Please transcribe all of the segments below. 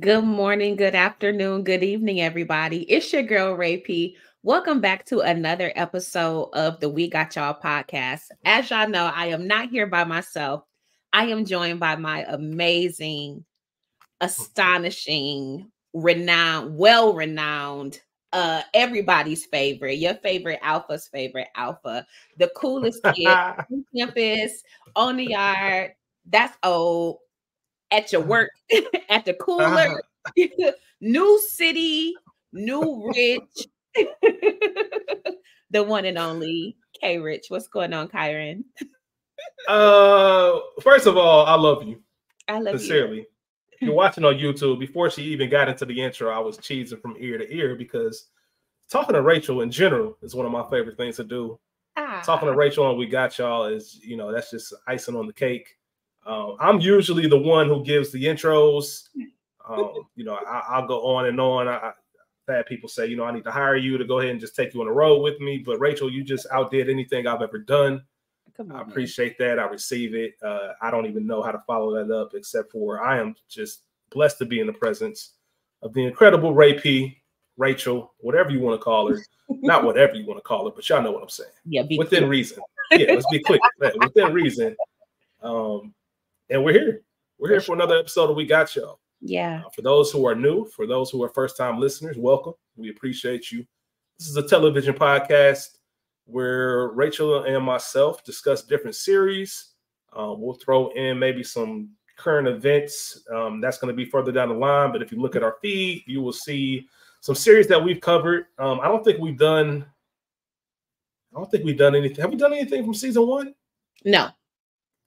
Good morning, good afternoon, good evening, everybody. It's your girl, Ray P. Welcome back to another episode of the We Got Y'all podcast. As y'all know, I am not here by myself. I am joined by my amazing, astonishing, renowned, well renowned, uh, everybody's favorite, your favorite alpha's favorite alpha, the coolest kid on campus, on the yard. That's old at your work, at the cooler, uh-huh. new city, new rich, the one and only K Rich. What's going on, Kyron? uh, first of all, I love you. I love you. sincerely. you. You're watching on YouTube. Before she even got into the intro, I was cheesing from ear to ear because talking to Rachel in general is one of my favorite things to do. Ah. Talking to Rachel and we got y'all is, you know, that's just icing on the cake. Um, I'm usually the one who gives the intros. Um, you know, I, will go on and on. I, had people say, you know, I need to hire you to go ahead and just take you on the road with me. But Rachel, you just outdid anything I've ever done. On, I appreciate man. that. I receive it. Uh, I don't even know how to follow that up, except for I am just blessed to be in the presence of the incredible Ray P, Rachel, whatever you want to call her. Not whatever you want to call her, but y'all know what I'm saying. Yeah, within quick. reason. Yeah, let's be quick. within reason. Um, and we're here. We're here for another episode of We Got Y'all. Yeah. Uh, for those who are new, for those who are first time listeners, welcome. We appreciate you. This is a television podcast where Rachel and myself discuss different series. Uh, we'll throw in maybe some current events. Um, that's going to be further down the line. But if you look at our feed, you will see some series that we've covered. Um, I don't think we've done. I don't think we've done anything. Have we done anything from season one? No.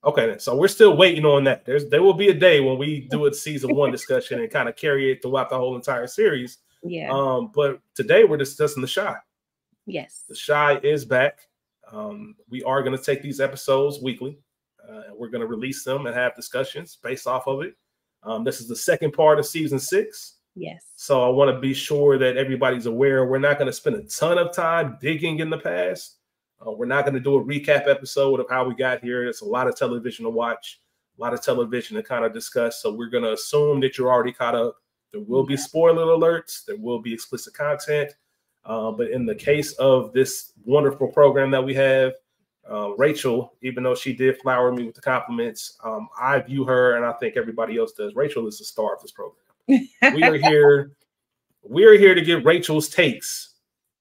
Okay, so we're still waiting on that. There's there will be a day when we do a season one discussion and kind of carry it throughout the whole entire series. Yeah. Um, but today we're discussing the Chi. Yes. The Chi is back. Um, we are going to take these episodes weekly. Uh, we're going to release them and have discussions based off of it. Um, this is the second part of season six. Yes. So I want to be sure that everybody's aware. We're not going to spend a ton of time digging in the past. Uh, we're not going to do a recap episode of how we got here. It's a lot of television to watch, a lot of television to kind of discuss. So we're going to assume that you're already caught up. There will be spoiler alerts, there will be explicit content. Uh, but in the case of this wonderful program that we have, uh, Rachel, even though she did flower me with the compliments, um, I view her, and I think everybody else does. Rachel is the star of this program. we are here. We are here to get Rachel's takes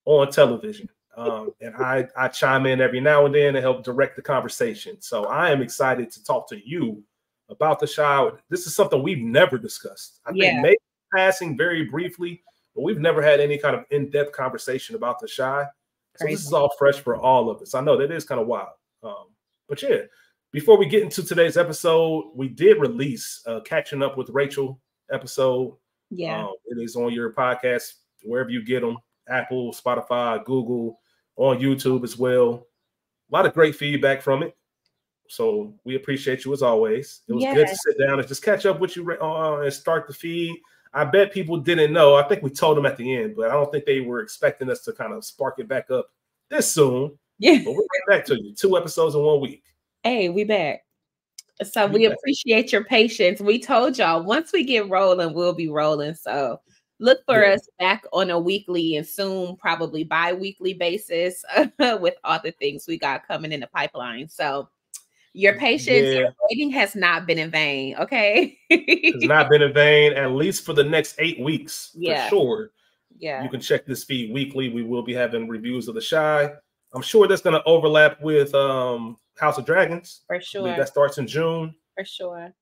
on television. Um, and I, I chime in every now and then to help direct the conversation. So I am excited to talk to you about the Chi. This is something we've never discussed. I yeah. think maybe passing very briefly, but we've never had any kind of in-depth conversation about the Chi. So this is all fresh for all of us. I know that is kind of wild. Um, but yeah, before we get into today's episode, we did release uh, catching up with Rachel episode. Yeah, um, it is on your podcast wherever you get them: Apple, Spotify, Google on YouTube as well. A lot of great feedback from it. So we appreciate you as always. It was yes. good to sit down and just catch up with you uh, and start the feed. I bet people didn't know. I think we told them at the end, but I don't think they were expecting us to kind of spark it back up this soon. Yeah. But we're right back to you. Two episodes in one week. Hey, we back. So we, we appreciate your patience. We told y'all once we get rolling, we'll be rolling. So look for yeah. us back on a weekly and soon probably bi-weekly basis with all the things we got coming in the pipeline. So your patience yeah. your waiting has not been in vain okay? It's not been in vain at least for the next eight weeks yeah. for sure. Yeah. You can check this feed weekly. We will be having reviews of the Chi. I'm sure that's going to overlap with um house of dragons. For sure. that starts in june. For sure.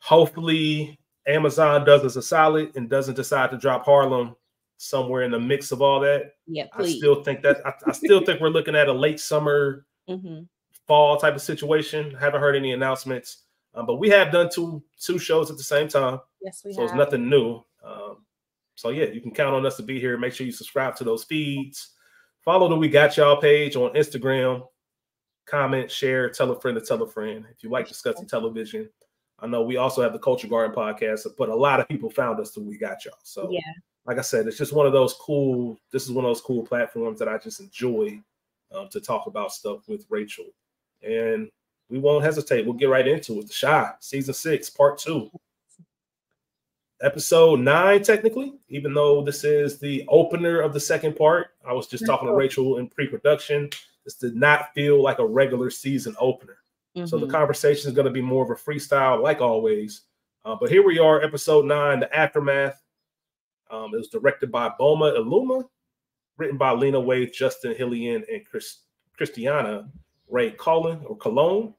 Hopefully Amazon does us a solid and doesn't decide to drop Harlem somewhere in the mix of all that. Yeah, please. I still think that I, I still think we're looking at a late summer, mm-hmm. fall type of situation. Haven't heard any announcements, um, but we have done two two shows at the same time. Yes, we so have. it's nothing new. Um, so yeah, you can count on us to be here. Make sure you subscribe to those feeds. Follow the We Got Y'all page on Instagram. Comment, share, tell a friend to tell a friend. If you like discussing television, I know we also have the Culture Garden podcast, but a lot of people found us through We Got Y'all. So, yeah, like I said, it's just one of those cool. This is one of those cool platforms that I just enjoy um, to talk about stuff with Rachel, and we won't hesitate. We'll get right into it. The Chi, season six, part two. episode nine, technically, even though this is the opener of the second part. I was just talking to Rachel in pre production. This did not feel like a regular season opener. Mm-hmm. So the mm-hmm. conversation is going to be more of a freestyle, like always. Uh, but here we are, episode nine, the aftermath. Um, it was directed by Boma Iluma, written by Lena Waithe, Justin Hillian, and Chris, Christiana Ray Cullen or Cologne.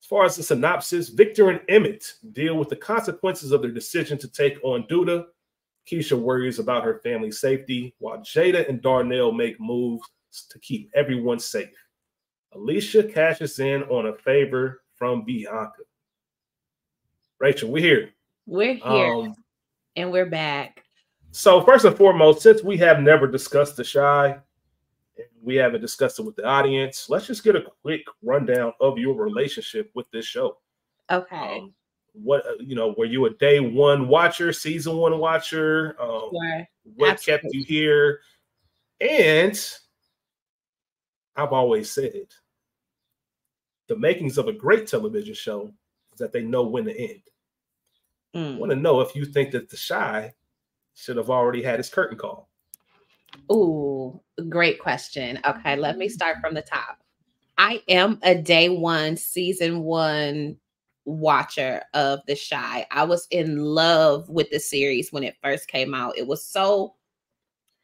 As far as the synopsis, Victor and Emmett deal with the consequences of their decision to take on Douda. Kiesha worries about her family's safety, while Jada and Darnell make moves to keep everyone safe. Alicia cashes in on a favor from Bianca. Rachel, we're here. We're here. Um, and we're back. So, first and foremost, since we have never discussed the Chi, we haven't discussed it with the audience. Let's just get a quick rundown of your relationship with this show. Okay. Um, what uh, you know? Were you a day one watcher, season one watcher? Um, sure. What Absolutely. kept you here? And I've always said the makings of a great television show is that they know when to end. Mm. I want to know if you think that the Chi should have already had his curtain call. Ooh, great question. Okay, let me start from the top. I am a day one, season one watcher of The Chi. I was in love with the series when it first came out. It was so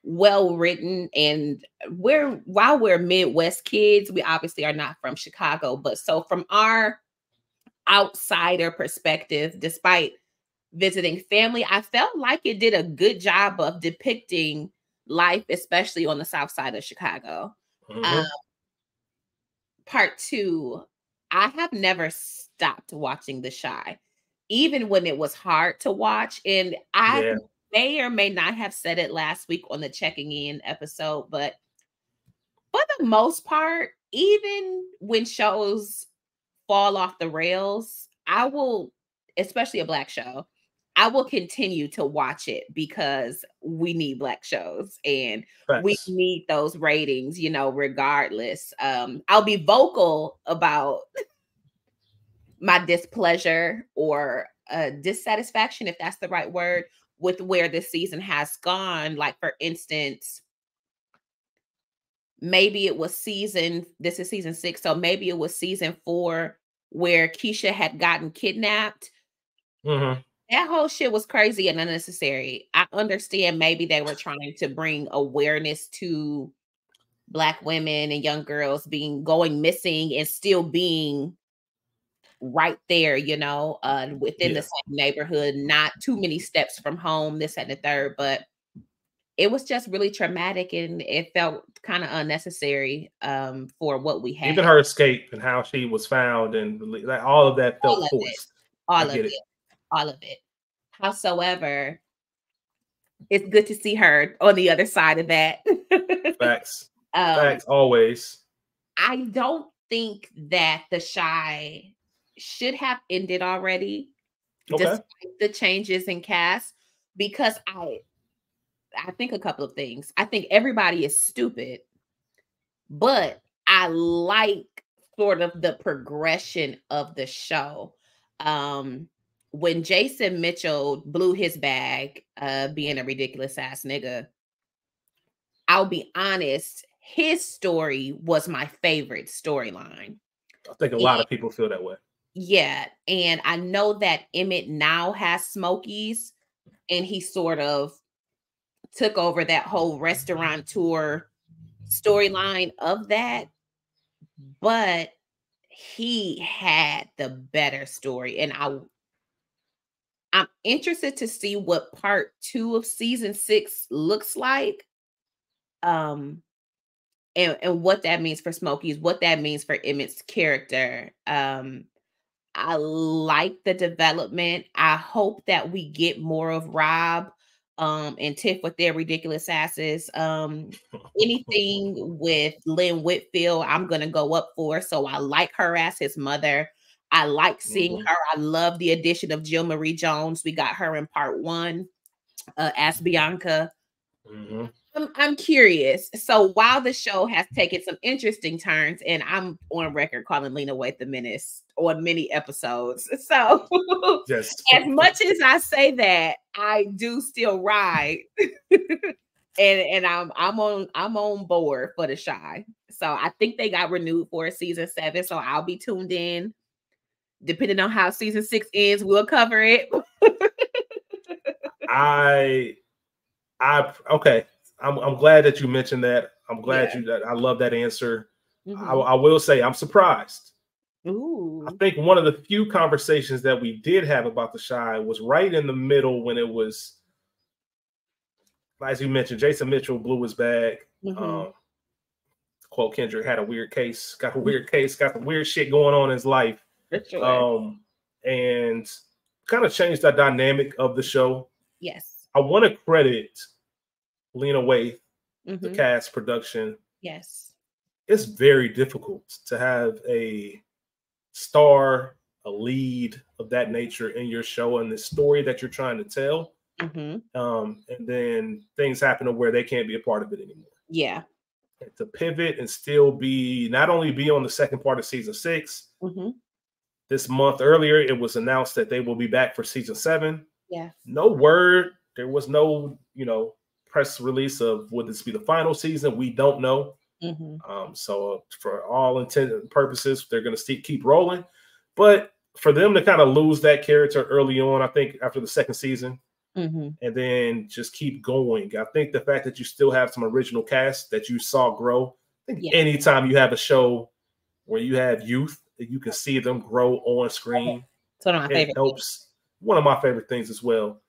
well written and we're while we're midwest kids we obviously are not from chicago but so from our outsider perspective despite visiting family i felt like it did a good job of depicting life, especially on the south side of Chicago. Mm-hmm. Um, part two, I have never stopped watching The Chi even when it was hard to watch. And I yeah. May or may not have said it last week on the checking in episode, but for the most part, even when shows fall off the rails, I will, especially a black show, I will continue to watch it because we need black shows and we need those ratings, you know, regardless. Um, I'll be vocal about my displeasure or uh, dissatisfaction, if that's the right word, with where this season has gone. Like, for instance, maybe it was season, this is season six, so maybe it was season four where Kiesha had gotten kidnapped. Mm-hmm that whole shit was crazy and unnecessary. I understand maybe they were trying to bring awareness to black women and young girls being going missing and still being right there, you know, uh, within yeah. the same neighborhood, not too many steps from home, this and the third. But it was just really traumatic and it felt kind of unnecessary um, for what we had. Even her escape and how she was found and like, all of that felt all forced. It. All of it. it all of it. Howsoever, it's good to see her on the other side of that. Facts. Um, Facts always. I don't think that the Chi should have ended already, okay. despite the changes in cast, because I I think a couple of things. I think everybody is stupid, but I like sort of the progression of the show. Um, when Jason Mitchell blew his bag, uh, being a ridiculous ass nigga, I'll be honest, his story was my favorite storyline. I think a lot of people feel that way. Yeah. And I know that Emmett now has Smokies, and he sort of took over that whole restaurant tour storyline of that. But he had the better story. And I I'm interested to see what part two of season six looks like. Um, and, and what that means for Smokies, what that means for Emmett's character. Um, I like the development. I hope that we get more of Rob um and Tiff with their ridiculous asses. Um anything with Lynn Whitfield, I'm gonna go up for. So I like her as his mother. I like seeing mm-hmm. her. I love the addition of Jill Marie Jones. We got her in part one uh, as Bianca. Mm-hmm. I'm, I'm curious. So while the show has taken some interesting turns, and I'm on record calling Lena Waithe the menace on many episodes. So Yes. as much as I say that, I do still ride. and and I'm I'm on I'm on board for the Chi. So I think they got renewed for season seven. So I'll be tuned in. Depending on how season six ends, we'll cover it. I, I okay. I'm I'm glad that you mentioned that. I'm glad Yeah. you that I love that answer. I, Mhm. I will say I'm surprised. Ooh. I think one of the few conversations that we did have about the Chi was right in the middle when it was, as you mentioned, Jason Mitchell blew his bag. Mhm. Um, quote Kendrick had a weird case, got a weird case, got some weird shit going on in his life, sure. um, and kind of changed the dynamic of the show. yes. I want to credit Lena Waithe, the Mhm. cast production. Yes. It's very difficult to have a star, a lead of that nature in your show and the story that you're trying to tell. hmm Um, and then things happen to where they can't be a part of it anymore. Yeah. And to pivot and still be not only be on the second part of season six, hmm this month earlier, it was announced that they will be back for season seven. Yes. No word. There was no, you know, press release of would this be the final season? We don't know. hmm Um, so for all intent and purposes, they're going to keep rolling. But for them to kind of lose that character early on, I think after the second season, hmm and then just keep going. I think the fact that you still have some original cast that you saw grow. I think Yeah. anytime you have a show where you have youth, you can see them grow on screen. It's one of my It favorite. helps. One of my favorite things as well.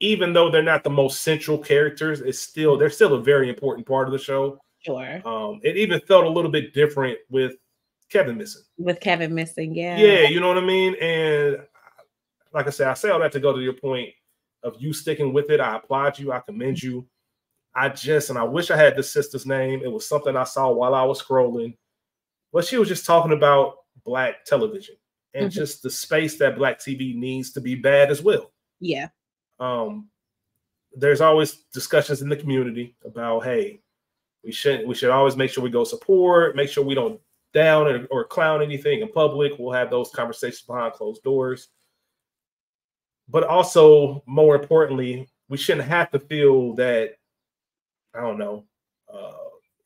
Even though they're not the most central characters, it's still they're still a very important part of the show. Sure. Um, it even felt a little bit different with Kevin missing. With Kevin missing. Yeah. Yeah, you know what I mean. And like I said, I say all that to go to your point of you sticking with it. I applaud you. I commend you. I just and I wish I had the sister's name. It was something I saw while I was scrolling, but she was just talking about black television and Mhm. just the space that black TV needs to be bad as well Yeah. Um, there's always discussions in the community about hey we should we should always make sure we go support make sure we don't down or, or clown anything in public we'll have those conversations behind closed doors but also more importantly we shouldn't have to feel that i don't know uh,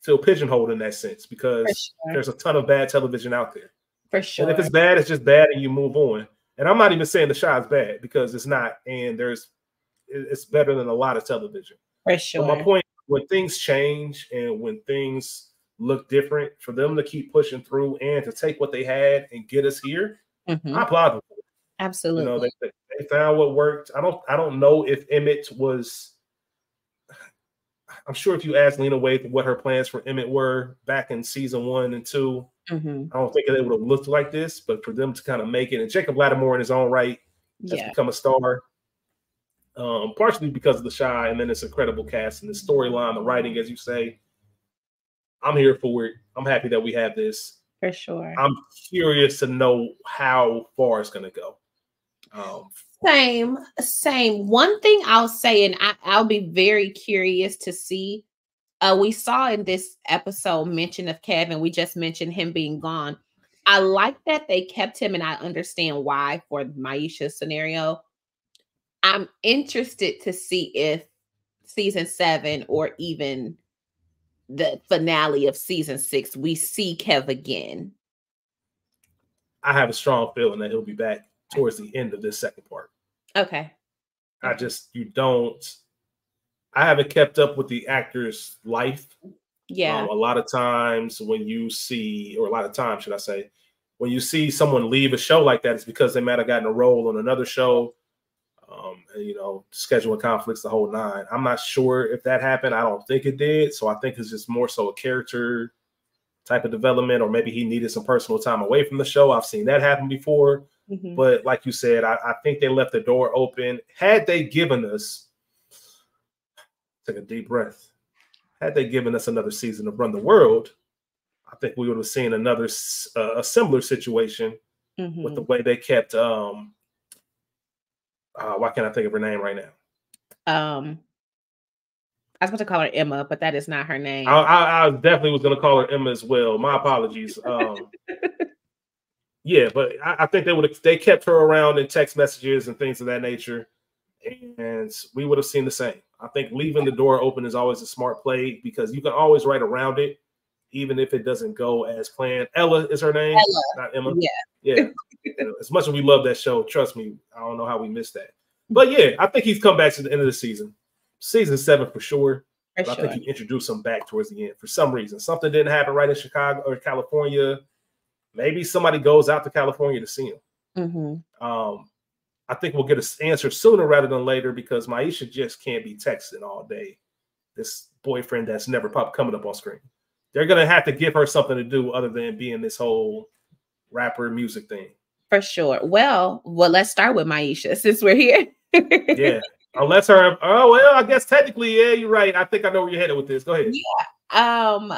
feel pigeonholed in that sense because sure. there's a ton of bad television out there For sure. and if it's bad, it's just bad, and you move on. And I'm not even saying the shot's bad because it's not. And there's, it's better than a lot of television. For sure. But my point, when things change and when things look different, for them to keep pushing through and to take what they had and get us here, Mhm. I applaud them. Absolutely. You know, they, they found what worked. I don't, I don't know if Emmett was. I'm sure if you asked Lena Waithe what her plans for Emmett were back in season one and two, Mhm. I don't think they would have looked like this, but for them to kind of make it, and Jacob Lattimore in his own right has Yeah. become a star, um, partially because of the Chi, and then this incredible cast and the storyline, the writing, as you say. I'm here for it. I'm happy that we have this. For sure. I'm curious to know how far it's going to go. Um, Same, same. One thing I'll say, and I, I'll be very curious to see. Uh, we saw in this episode mention of Kevin. We just mentioned him being gone. I like that they kept him, and I understand why for Maisha's scenario. I'm interested to see if season seven or even the finale of season six, we see Kev again. I have a strong feeling that he'll be back towards the end of this second part. Okay. I just you don't. I haven't kept up with the actor's life Yeah. Um, a lot of times when you see, or a lot of times, should I say, when you see someone leave a show like that, it's because they might have gotten a role on another show, um, and, you know, scheduling conflicts, the whole nine. I'm not sure if that happened. I don't think it did. So I think it's just more so a character type of development, or maybe he needed some personal time away from the show. I've seen that happen before. Mhm. But like you said, I, I think they left the door open. Had they given us, take a deep breath, had they given us another season of Run the World, I think we would have seen another uh, a similar situation with the way they kept. um uh, Why can't I think of her name right now? Um, I was about to call her Emma, but that is not her name. I, I, I definitely was going to call her Emma as well. My apologies. Um, yeah, but I, I think they would they kept her around in text messages and things of that nature, and we would have seen the same. I think leaving the door open is always a smart play because you can always write around it, even if it doesn't go as planned. Ella is her name, Ella. not Emma. Yeah. Yeah. as much as we love that show, trust me, I don't know how we missed that. But yeah, I think he's come back to the end of the season season seven for sure. For but I think he introduced him back towards the end for some reason. Something didn't happen right in Chicago or California. Maybe somebody goes out to California to see him. Mhm. Um, I think we'll get an answer sooner rather than later because Maisha just can't be texting all day. This boyfriend that's never popped coming up on screen. They're gonna have to give her something to do other than being this whole rapper music thing. For sure. Well, well, let's start with Maisha since we're here. Yeah. Unless her, oh well, I guess technically, yeah, you're right. I think I know where you're headed with this. Go ahead. Yeah. um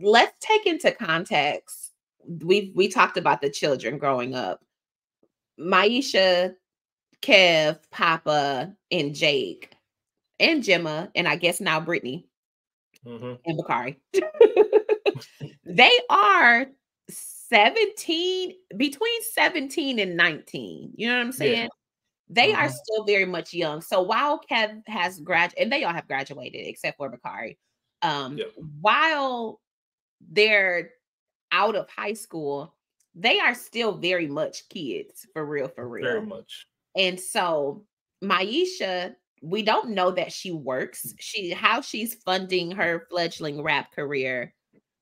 let's take into context We've we talked about the children growing up maisha kev papa and jake and gemma and i guess now brittany Mhm. and bakari they are 17 between 17 and 19 you know what i'm saying they are Mhm. still very much young so while kev has grad and they all have graduated except for bakari um while they're out of high school they are still very much kids for real for real Very much. and so Maisha, we don't know that she works. She how she's funding her fledgling rap career.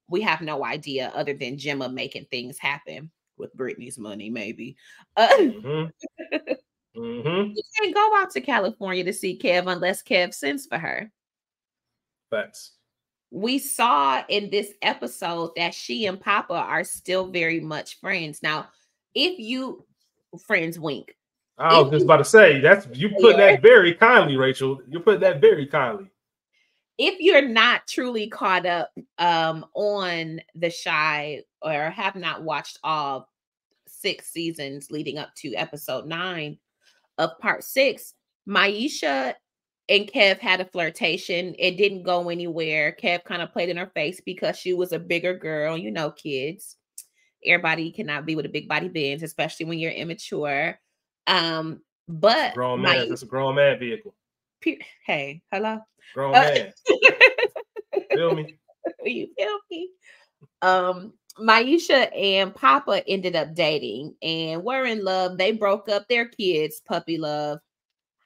We have no idea other than Gemma making things happen with Britney's money, maybe. Uh, hmm hmm you can't go out to California to see Kev unless Kev sends for her. Facts. We saw in this episode that she and Papa are still very much friends. Now, if you friends wink, I was If just about to say that's you put that very kindly, Rachel. You put that very kindly. if you're not truly caught up um on the Chi or have not watched all six seasons leading up to episode nine of part six maisha and kev had a flirtation. It didn't go anywhere. Kev kind of played in her face because she was a bigger girl you know kids. Everybody cannot be with a big body bends especially when you're immature um but Grown man. Mai- That's a grown man vehicle. pe- hey hello Grown Uh, man. Feel me? you feel me? Um, Maisha and Papa ended up dating and were in love. They broke up their kids, puppy love.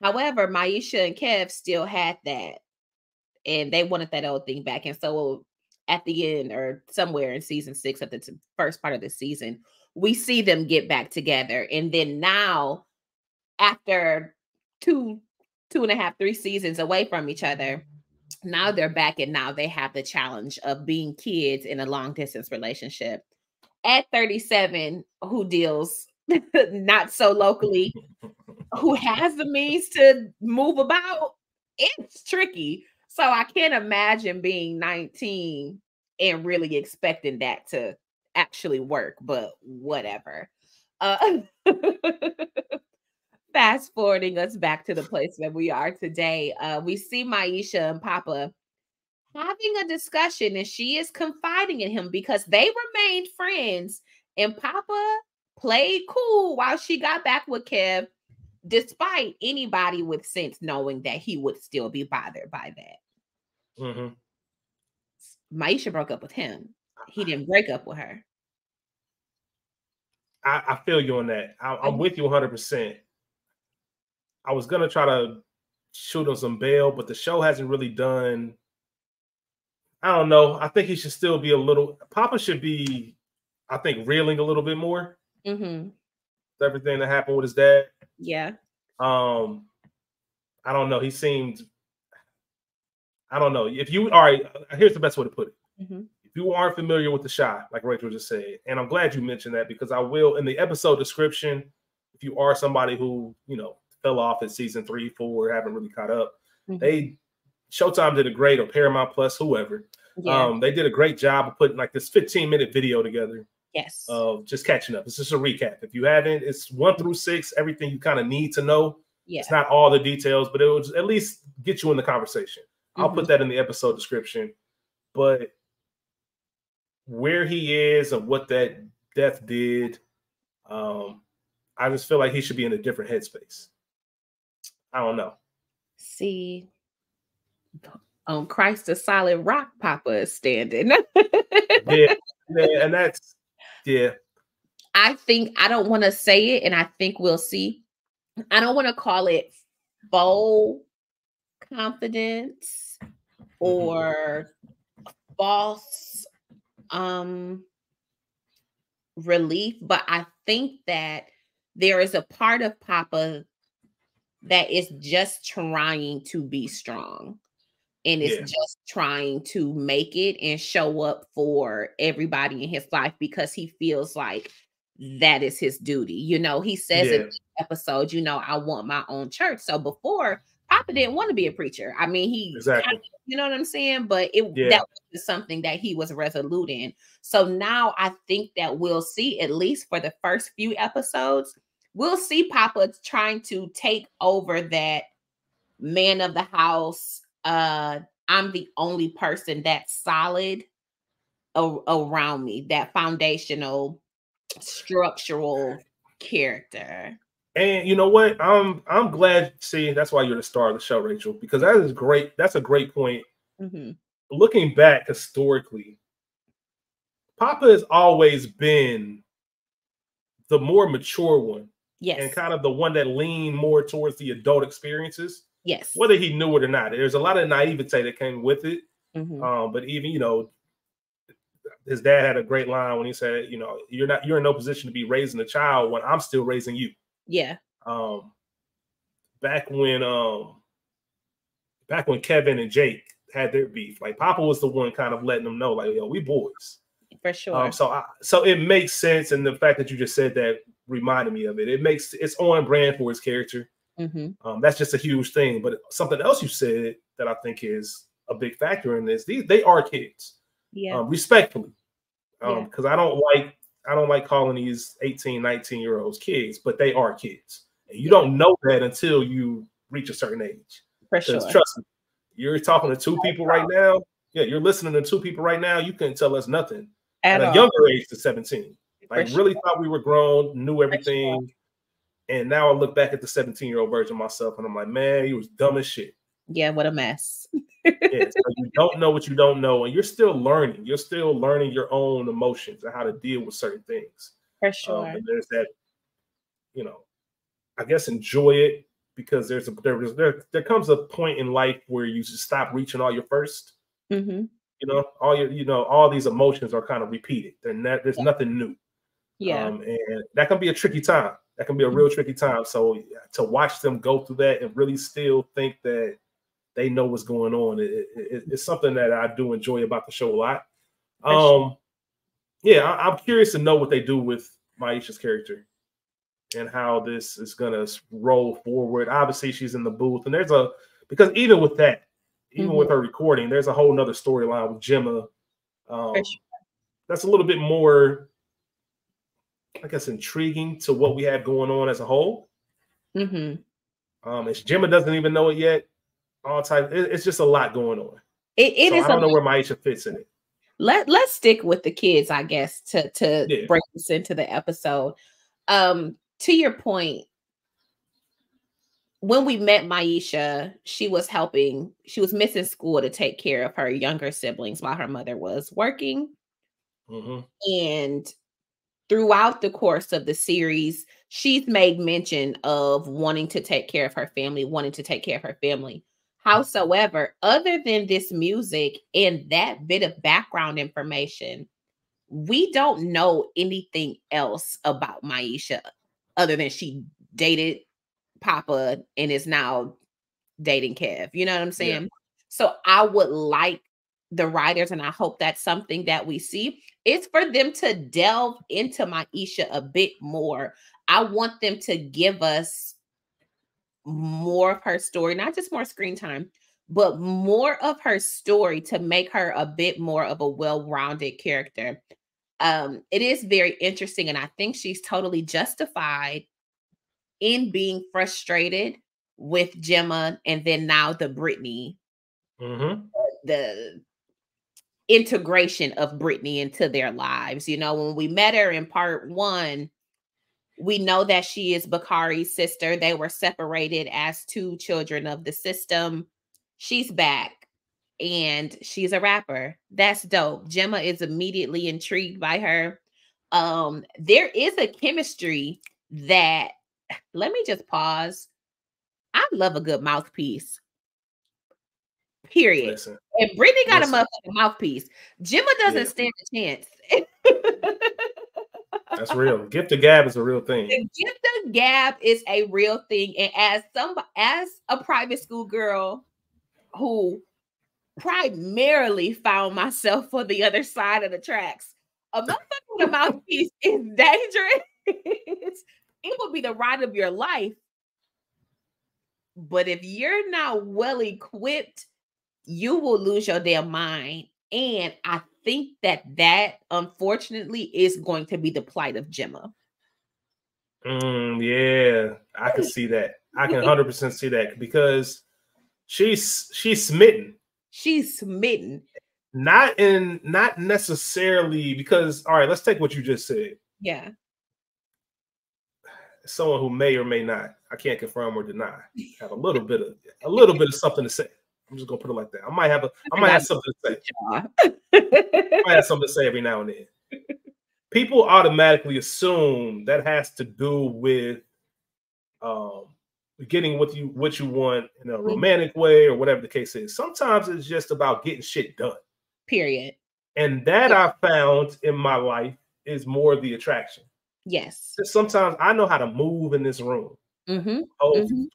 However, Maisha and Kev still had that, and they wanted that old thing back. And so, at the end, or somewhere in season six, of the t- first part of the season, we see them get back together. And then now, after two, two and a half, three seasons away from each other, now they're back and now they have the challenge of being kids in a long distance relationship. At 37 who deals not so locally who has the means to move about it's tricky. So i can't imagine being 19 and really expecting that to actually work but whatever. Uh fast forwarding us back to the place that we are today, uh, we see Maisha and Papa having a discussion, and she is confiding in him because they remained friends, and Papa played cool while she got back with Kev, despite anybody with sense knowing that he would still be bothered by that. hmm Maisha broke up with him. He didn't break up with her. I, I feel you on that. I, I'm with you 100. percent I was gonna try to shoot him some bail, but the show hasn't really done. I don't know. I think he should still be a little. Papa should be, I think, reeling a little bit more. Mm-hmm. Everything that happened with his dad. Yeah. Um, I don't know. He seemed. I don't know. If you all right, here's the best way to put it. Mhm. If you aren't familiar with the shot, like Rachel just said, and I'm glad you mentioned that because I will in the episode description. If you are somebody who you know fell off at season three, four, haven't really caught up, Mhm. they Showtime did a great or Paramount Plus, whoever. Yeah. Um, they did a great job of putting like this 15 minute video together yes. of just catching up. It's just a recap. If you haven't, it's one through six, everything you kind of need to know. Yeah. It's not all the details, but it will at least get you in the conversation. I'll Mhm. put that in the episode description. But where he is and what that death did, um, I just feel like he should be in a different headspace. I don't know. See, on Christ the solid rock, Papa is standing. Yeah, yeah, and that's yeah, I think I don't want to say it, and I think we'll see. I don't want to call it faux confidence or false um relief, but I think that there is a part of Papa that is just trying to be strong and is Yeah. just trying to make it and show up for everybody in his life because he feels like that is his duty. You know, he says in Yeah. the episode, you know, I want my own church. So before Papa didn't want to be a preacher. I mean, he Exactly. kinda- you know what I'm saying? But it Yeah. that was something that he was resolute in. So now I think that we'll see, at least for the first few episodes, we'll see Papa trying to take over that man of the house. Uh, I'm the only person that's solid around me, that foundational, structural character. And you know what? I'm I'm glad. See, that's why you're the star of the show, Rachel, because that is great. That's a great point. Mhm. Looking back historically, Papa has always been the more mature one Yes. and kind of the one that leaned more towards the adult experiences, yes. whether he knew it or not. There's a lot of naivete that came with it. Mhm. Um, but even you know, his dad had a great line when he said, "You know, you're not you're in no position to be raising a child when I'm still raising you." Yeah. um back when um back when Kevin and Jake had their beef, like Papa was the one kind of letting them know, like, yo, we boys. For sure. Um, so I, so it makes sense, and the fact that you just said that reminded me of it. It makes it's on brand for his character. Mhm. Um, that's just a huge thing. But something else you said that I think is a big factor in this, these they are kids, Yeah. um, respectfully. Um, Yeah. because I don't like I don't like calling these 18, 19 year olds kids, but they are kids. And you don't know that until you reach a certain age. For sure. trust me, you're talking to two people right now. Yeah, you're listening to two people right now. You couldn't tell us nothing At at, a younger age to 17. Like sure. really thought we were grown, knew everything. And now I look back at the 17 year old version of myself and I'm like, man, you was dumb as shit. Yeah, what a mess. Yeah, so you don't know what you don't know, and you're still learning. You're still learning your own emotions and how to deal with certain things. For Um, sure. and there's that, you know, I guess enjoy it because there's a there there there comes a point in life where you just stop reaching all your first. hmm You know, all your you know all these emotions are kind of repeated. They're not, there's nothing new. Yeah. Um, and that can be a tricky time. That can be a Mm-hmm. real tricky time. So to watch them go through that and really still think that they know what's going on, it, it- it's something that I do enjoy about the show a lot. Um, yeah, I, I'm curious to know what they do with Maisha's character and how this is gonna roll forward. Obviously, she's in the booth, and there's a because even with that, even with her recording, there's a whole nother storyline with Gemma. Um, that's a little bit more, I guess, intriguing to what we have going on as a whole. hmm Um, and Gemma doesn't even know it yet. All type, it- it's just a lot going on. It, it so is I don't know where Maisha fits in it. let let's stick with the kids i guess to to Yeah. bring this into the episode um to your point when we met maisha she was helping she was missing school to take care of her younger siblings while her mother was working Mhm. and throughout the course of the series she's made mention of wanting to take care of her family wanting to take care of her family. Howsoever other than this music and that bit of background information we don't know anything else about maisha other than she dated papa and is now dating kev. You know what i'm saying? So i would like the writers and i hope that's something that we see it's for them to delve into Maisha a bit more. I want them to give us more of her story, not just more screen time, but more of her story to make her a bit more of a well-rounded character. Um, it is very interesting, and I think she's totally justified in being frustrated with Gemma, and then now the Brittany, Mm-hmm. the integration of Brittany into their lives. You know, when we met her in part one, we know that she is Bakari's sister. They were separated as two children of the system. She's back and she's a rapper. That's dope. Gemma is immediately intrigued by her. Um, there is a chemistry that let me just pause. I love a good mouthpiece. Period. Listen, And Brittany got Listen. a motherfucking mouthpiece. Gemma doesn't Yeah. stand a chance. that's real. Gift of gab is a real thing. the gift of gab is a real thing. And as some as a private school girl who primarily found myself on the other side of the tracks, a motherfucker with a mouthpiece is dangerous. it will be the ride of your life. But if you're not well equipped, you will lose your damn mind. And I think that that unfortunately is going to be the plight of Gemma. Mm, yeah, I can see that. I can hundred percent see that because she's she's smitten. She's smitten. Not in not necessarily because all right, let's take what you just said. Yeah. Someone who may or may not, I can't confirm or deny, have a little bit of a little bit of something to say. I'm just gonna put it like that. I might have a I might have something to say. I might have something to say every now and then. People automatically assume that has to do with um getting what you what you want in a romantic way or whatever the case is. Sometimes it's just about getting shit done. Period. And that I found in my life is more the attraction. Yes. Sometimes I know how to move in this room. Mm-hmm. Oh, Mhm.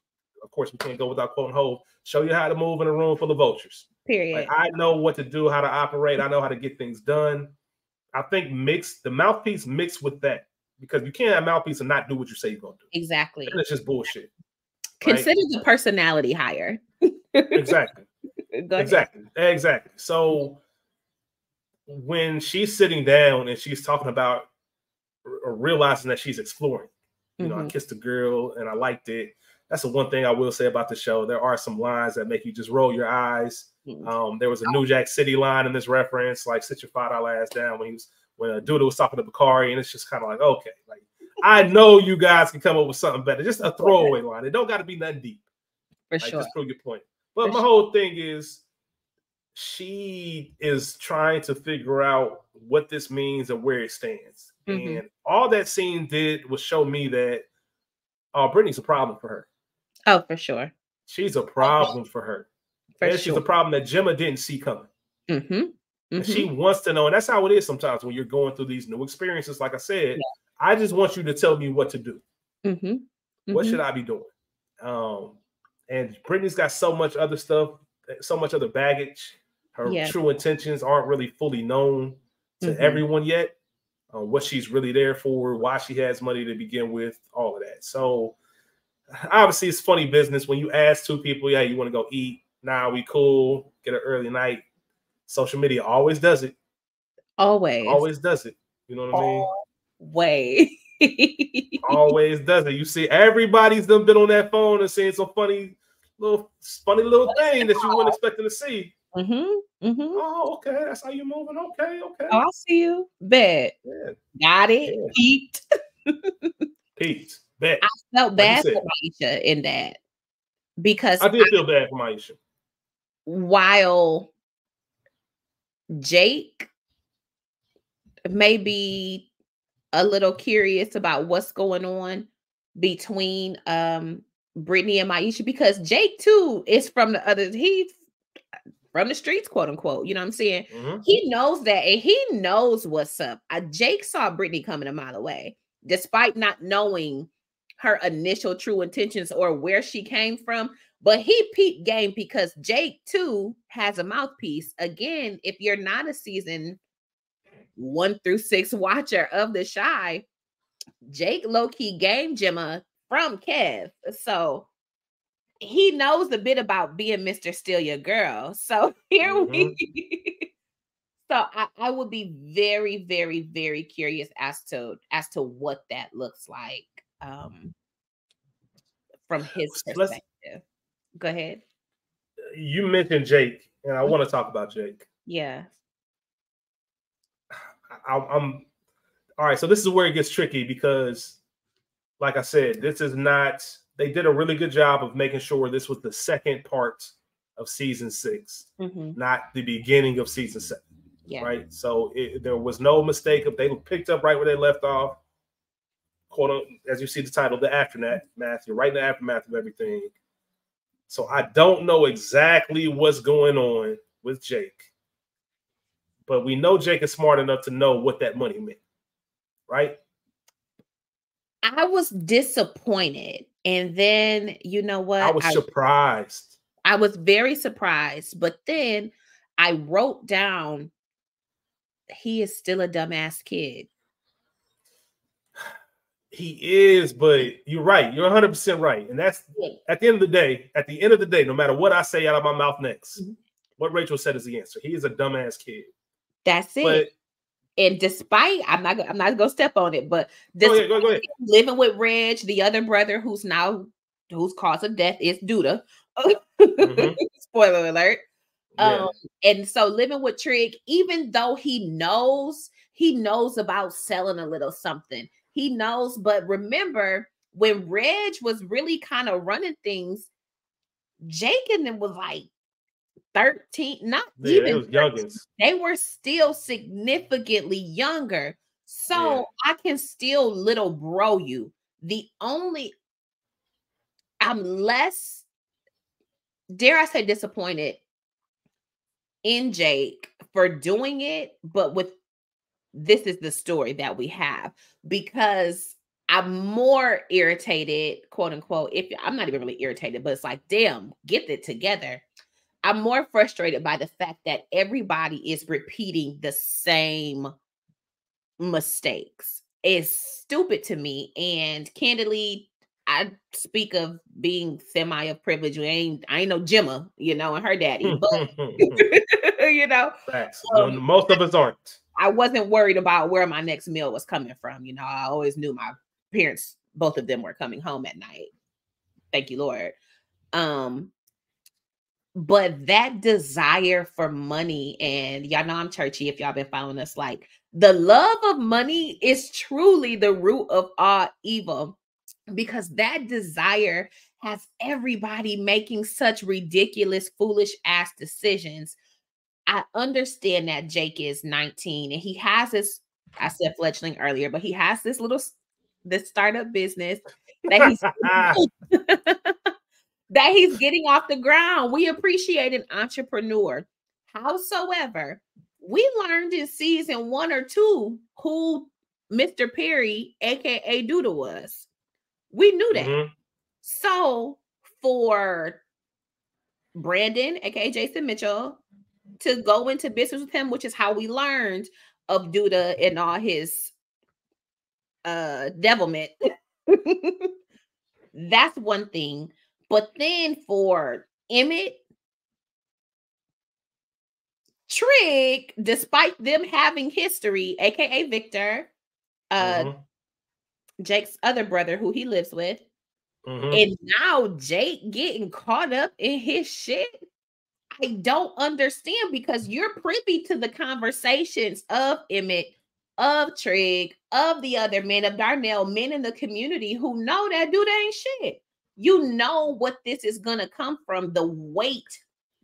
Of course, we can't go without quoting Hove. Show you how to move in a room full of vultures. Period. Like I know what to do, how to operate. I know how to get things done. I think mix the mouthpiece mixed with that because you can't have mouthpiece and not do what you say you're gonna do. exactly. And it's just bullshit. right? Consider the personality higher. Exactly. Exactly. Exactly. So when she's sitting down and she's talking about or realizing that she's exploring, you know, I Mhm. kissed a girl and I liked it. That's the one thing I will say about the show. There are some lines that make you just roll your eyes. Mhm. Um, there was a New Jack City line in this reference, like "Sit your five dollar ass down" when he was when uh, Douda was talking to Bakari, and it's just kind of like, okay, like I know you guys can come up with something better. Just a throwaway line. It don't got to be nothing deep. For Like, sure. just prove your point. But For my sure. whole thing is, she is trying to figure out what this means and where it stands. Mhm. And all that scene did was show me that, oh, Brittany's a problem for her. Oh, for sure. She's a problem for her. For and she's a problem that Gemma didn't see coming. Mm-hmm. And she wants to know, and that's how it is sometimes when you're going through these new experiences. Like I said, Yeah. I just want you to tell me what to do. Mm-hmm. What should I be doing? Um, and Brittany's got so much other stuff, so much other baggage. Her Yeah. true intentions aren't really fully known to Mhm. everyone yet. Uh, what she's really there for, why she has money to begin with, all of that. So obviously, it's funny business when you ask two people, "Yeah, you want to go eat? Nah, we cool. Get an early night." Social media always does it. Always. Always does it. You know what I mean? Way. always does it. You see, everybody's done been on that phone and seeing some funny little funny little thing that you weren't expecting to see. mm-hmm. Mm-hmm. Oh, okay, that's how you're moving. Okay, okay. Oh, I see you. Bet. Yeah, Got it. Yeah. Peeped. Pete, bet. I felt bad you for Aisha in that because I did feel bad for Maisha. while Jake may be a little curious about what's going on between um Brittany and Maisha because Jake too is from the other he's from the streets, quote unquote. You know what I'm saying? Mhm. He knows that and he knows what's up. Uh, Jake saw Brittany coming a mile away, despite not knowing her initial true intentions or where she came from. But he peeped game because Jake too has a mouthpiece. Again, if you're not a season one through six watcher of the Chi, Jake low key game Gemma from Kev. So he knows a bit about being Mr. Steal Your Girl. So here we mm-hmm. so I, I would be very, very, very curious as to as to what that looks like um from his Let's- perspective. Go ahead. You mentioned Jake, and I want to talk about Jake. Yeah. I, I'm all right. So this is where it gets tricky because, like I said, this is not. They did a really good job of making sure this was the second part of season 6 mm-hmm. not the beginning of season seven. Yeah. Right. So it, there was no mistake. If they picked up right where they left off, quote as you see the title, the aftermath, Matthew, right in the aftermath of everything. So I don't know exactly what's going on with Jake, but we know Jake is smart enough to know what that money meant, right? I was disappointed. And then you know what? I was I, surprised. I was very surprised, but then I wrote down he is still a dumbass kid. He is, but you're right. You're 100% right. And that's at the end of the day, at the end of the day, no matter what I say out of my mouth next, mm-hmm. what Rachel said is the answer. He is a dumbass kid. That's it. But, and despite I'm not I'm not gonna step on it, but go ahead, go, go ahead. living with Reg, the other brother who's now whose cause of death is Douda. mm-hmm. Spoiler alert. Yeah. Um, and so living with Trig, even though he knows, he knows about selling a little something. He knows, but remember when Reg was really kind of running things, Jake and them was like 13, not yeah, even youngins. They were still significantly younger. So yeah. I can still little bro you. The only I'm less dare I say disappointed in Jake for doing it, but with this is the story that we have because I'm more irritated, quote unquote. If I'm not even really irritated, but it's like, damn, get it together. I'm more frustrated by the fact that everybody is repeating the same mistakes. It's stupid to me. And candidly, I speak of being semi of privilege. We ain't I ain't no Jemma, you know, and her daddy, but you know, um, most of us aren't. I wasn't worried about where my next meal was coming from. You know, I always knew my parents, both of them were coming home at night. Thank you, Lord. Um, but that desire for money, and y'all know I'm churchy if y'all been following us, like the love of money is truly the root of all evil because that desire has everybody making such ridiculous, foolish ass decisions. I understand that Jake is 19 and he has this. I said fledgling earlier, but he has this little this startup business that he's that he's getting off the ground. We appreciate an entrepreneur. Howsoever, we learned in season one or two who Mr. Perry, aka Douda, was. We knew that. Mm-hmm. So for Brandon, aka Jason Mitchell, to go into business with him, which is how we learned of Douda and all his uh devilment. That's one thing. But then for Emmett, Trig, despite them having history, aka Victor, uh mm-hmm. Jake's other brother who he lives with. Mm-hmm. And now Jake getting caught up in his shit. I don't understand because you're privy to the conversations of Emmett, of Trig, of the other men, of Darnell, men in the community who know that dude ain't shit. You know what this is gonna come from the weight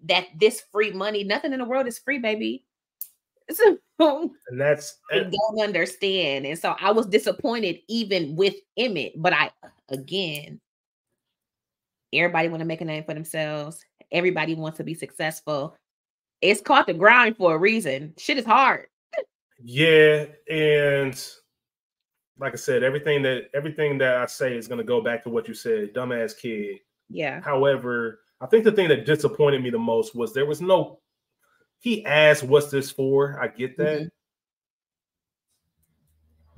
that this free money, nothing in the world is free, baby. So and that's I eh, don't understand. And so I was disappointed even with Emmett, but I again, everybody want to make a name for themselves. Everybody wants to be successful. It's called the grind for a reason. Shit is hard. Yeah, and like I said, everything that everything that I say is going to go back to what you said, dumbass kid. Yeah. However, I think the thing that disappointed me the most was there was no he asked, "What's this for?" I get that, mm-hmm.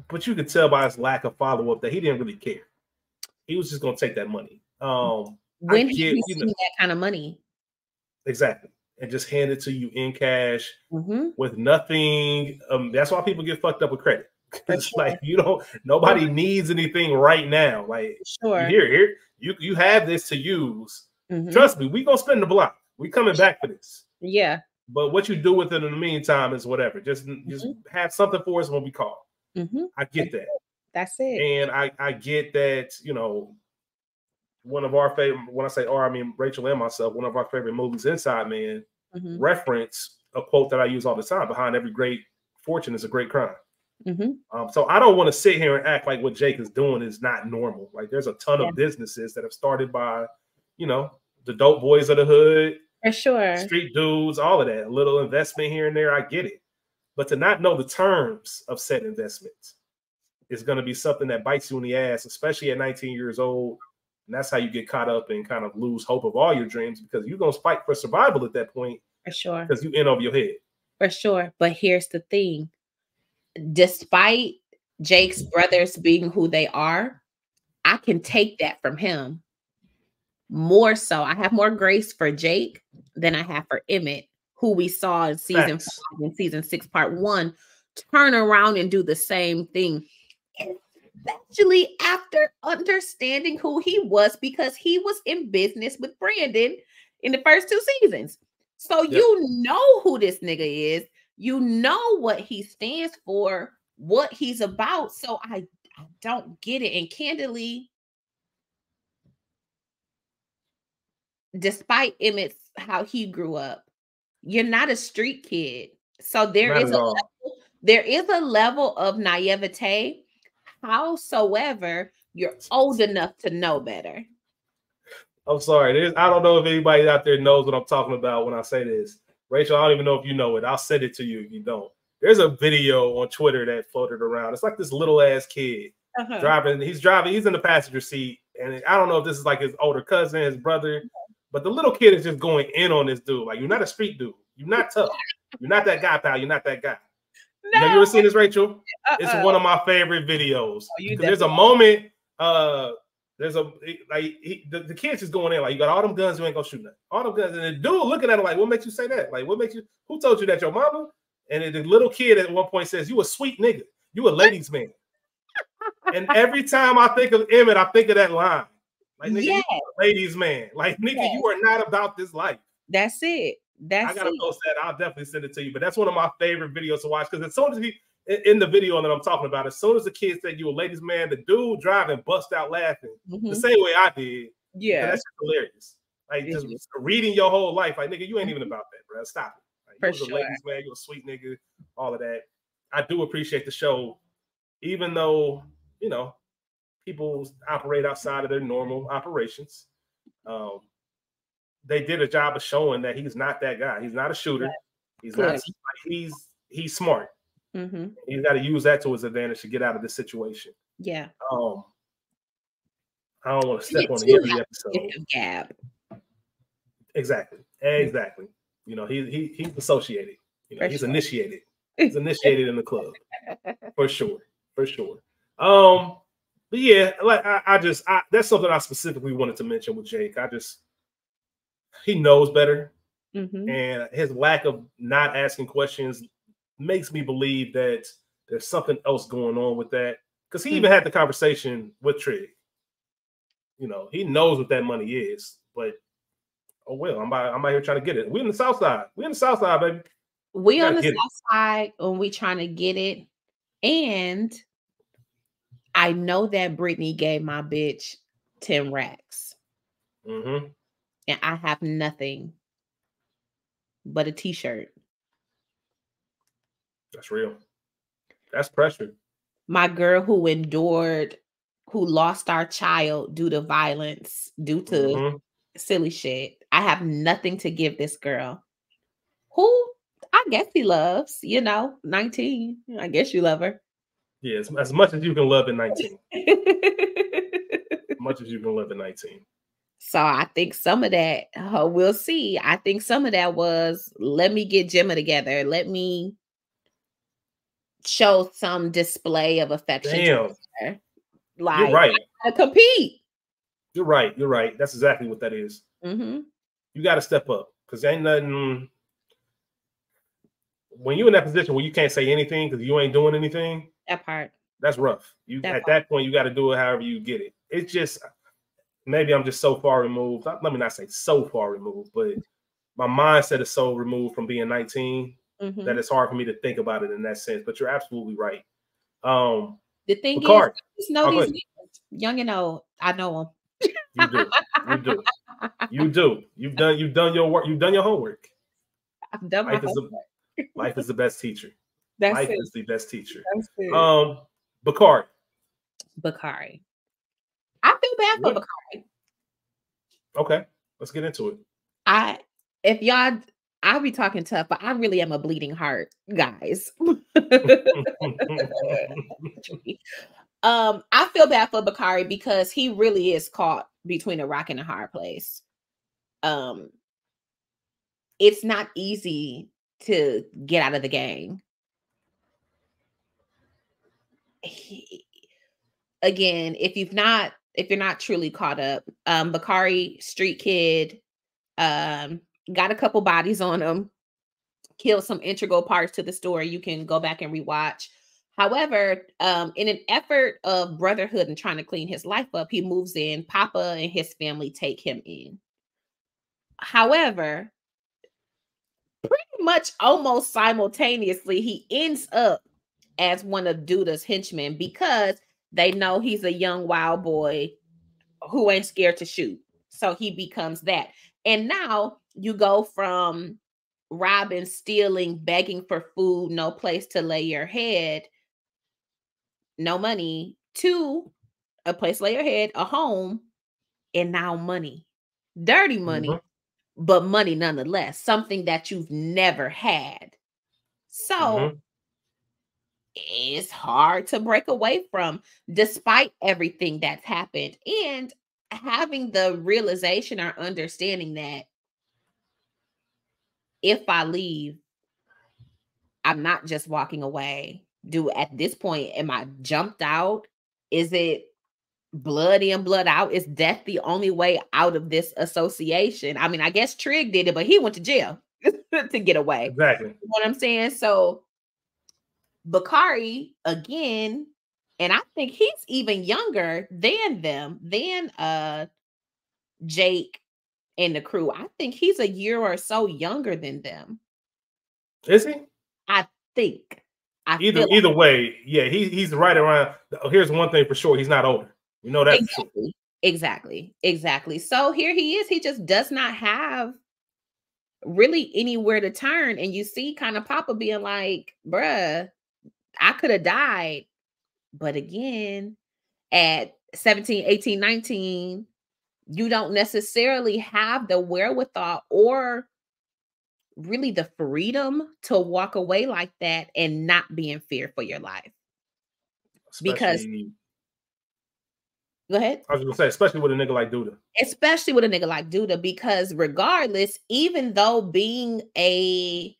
but you could tell by his lack of follow up that he didn't really care. He was just going to take that money. Um, when he get, you know, that kind of money, exactly, and just hand it to you in cash mm-hmm. with nothing. Um, that's why people get fucked up with credit. It's sure. like you don't. Nobody needs anything right now. Like sure, here, here, you you have this to use Mm-hmm. Trust me, we gonna spend the block. We coming back for this. Yeah. But what you do with it in the meantime is whatever. Just mm-hmm. just have something for us when we call. Mm-hmm. I get that. That's it. And I I get that you know one of our favorite when I say "our," I mean Rachel and myself. One of our favorite movies, Inside Man, mm-hmm. reference a quote that I use all the time: "Behind every great fortune is a great crime." Mm-hmm. Um, so I don't want to sit here and act like what Jake is doing is not normal. Like there's a ton yeah. of businesses that have started by, you know, the dope boys of the hood, for sure, street dudes, all of that. A little investment here and there, I get it. But to not know the terms of said investments is going to be something that bites you in the ass, especially at 19 years old. And that's how you get caught up and kind of lose hope of all your dreams because you're going to fight for survival at that point. For sure. Because you in over your head. For sure. But here's the thing despite Jake's brothers being who they are, I can take that from him more so. I have more grace for Jake than I have for Emmett, who we saw in season Thanks. five and season six, part one, turn around and do the same thing. Especially after understanding who he was, because he was in business with Brandon in the first two seasons. So yep. you know who this nigga is. You know what he stands for, what he's about. So I, I don't get it. And candidly, despite Emmett's how he grew up, you're not a street kid. So there not is a level, there is a level of naivete. Howsoever, you're old enough to know better. I'm sorry. There's, I don't know if anybody out there knows what I'm talking about when I say this. Rachel, I don't even know if you know it. I'll send it to you if you don't. There's a video on Twitter that floated around. It's like this little ass kid uh-huh. driving. He's driving. He's in the passenger seat, and I don't know if this is like his older cousin, his brother, but the little kid is just going in on this dude. Like, you're not a street dude. You're not tough. You're not that guy, pal. You're not that guy. No. Have you ever seen this, Rachel? Uh-uh. It's one of my favorite videos. Oh, there's a moment. Uh, there's a like he, the, the kid's is going in like you got all them guns, you ain't gonna shoot nothing. All them guns, and the dude looking at him like, what makes you say that? Like, what makes you? Who told you that? Your mama? And the little kid at one point says, "You a sweet nigga. You a ladies man." and every time I think of Emmett, I think of that line. Like, nigga, yes. ladies man. Like, nigga, yes. you are not about this life. That's it. That's I gotta it. post that. I'll definitely send it to you. But that's one of my favorite videos to watch because as soon as he in the video that I'm talking about, as soon as the kid said you a ladies man, the dude driving bust out laughing mm-hmm. the same way I did. Yeah, that's hilarious. Like just reading your whole life, like nigga, you ain't even mm-hmm. about that, bro. Stop it. Like, For you sure. a ladies man, you a sweet nigga, all of that. I do appreciate the show, even though you know people operate outside of their normal operations. Um, they did a job of showing that he's not that guy. He's not a shooter. He's Good. not. He's he's smart. Mm-hmm. He's got to use that to his advantage to get out of this situation. Yeah. Um, I don't want to step on the episode. Gab. Exactly. Exactly. You know, he, he he's associated. You know, For he's sure. initiated. He's initiated in the club. For sure. For sure. Um, but yeah, like I, I just I, that's something I specifically wanted to mention with Jake. I just he knows better. Mm-hmm. And his lack of not asking questions makes me believe that there's something else going on with that. Because he even had the conversation with Trig. You know, he knows what that money is, but oh well, I'm out, I'm out here trying to get it. We in the south side. We in the south side, baby. We, we on the south it. side and we trying to get it. And I know that Brittany gave my bitch 10 racks. Mm-hmm. And I have nothing but a t-shirt. That's real. That's pressure. My girl who endured, who lost our child due to violence, due to mm-hmm. silly shit. I have nothing to give this girl. Who I guess he loves, you know, 19. I guess you love her. Yeah, as, as much as you can love at 19. as much as you can love at 19. So I think some of that, uh, we'll see. I think some of that was let me get Jemma together. Let me show some display of affection. Damn. Like, you're right. compete. You're right. You're right. That's exactly what that is. Mm-hmm. You got to step up because ain't nothing. When you're in that position where you can't say anything because you ain't doing anything, that part. That's rough. You that at part. that point you got to do it however you get it. It's just maybe I'm just so far removed. Let me not say so far removed, but my mindset is so removed from being 19 mm-hmm. that it's hard for me to think about it in that sense. But you're absolutely right. Um, the thing Picard, is, know oh, these young and old. I know them. you do. You do. You do. You've done. You've done your work. You've done your homework. I've done life my is homework. The, life is the best teacher. That's life it. is the best teacher. Um, Bakari. Bakari. I feel bad for? Bakari. Okay, let's get into it. I if y'all I'll be talking tough, but I really am a bleeding heart, guys. um, I feel bad for Bakari because he really is caught between a rock and a hard place. Um, it's not easy to get out of the game. He, again, if you've not, if you're not truly caught up, um, Bakari, street kid, um, got a couple bodies on him, killed some integral parts to the story. You can go back and rewatch. However, um, in an effort of brotherhood and trying to clean his life up, he moves in. Papa and his family take him in. However, pretty much almost simultaneously, he ends up as one of Douda's henchmen because they know he's a young wild boy who ain't scared to shoot. So he becomes that. And now you go from robbing, stealing, begging for food, no place to lay your head, no money, to a place to lay your head, a home, and now money. Dirty money, mm-hmm. but money nonetheless, something that you've never had. So mm-hmm. It's hard to break away from, despite everything that's happened. And having the realization or understanding that if I leave, I'm not just walking away. Do at this point, am I jumped out? Is it blood in, blood out? Is death the only way out of this association? I mean, I guess Trig did it, but he went to jail to get away. Exactly. You know what I'm saying? So Bakari again, and I think he's even younger than them, than uh Jake and the crew. I think he's a year or so younger than them. Is he? I think. I either either way, yeah, he, he's right around. Here's one thing for sure: he's not older. You know that. Exactly. Sure. Exactly. Exactly. So here he is. He just does not have really anywhere to turn. And you see, kind of Papa being like, bruh, I could have died. But again, at 17, 18, 19, you don't necessarily have the wherewithal or really the freedom to walk away like that and not be in fear for your life. Especially, because go ahead. I was gonna say, especially with a nigga like Douda. Especially with a nigga like Douda, because regardless, even though being a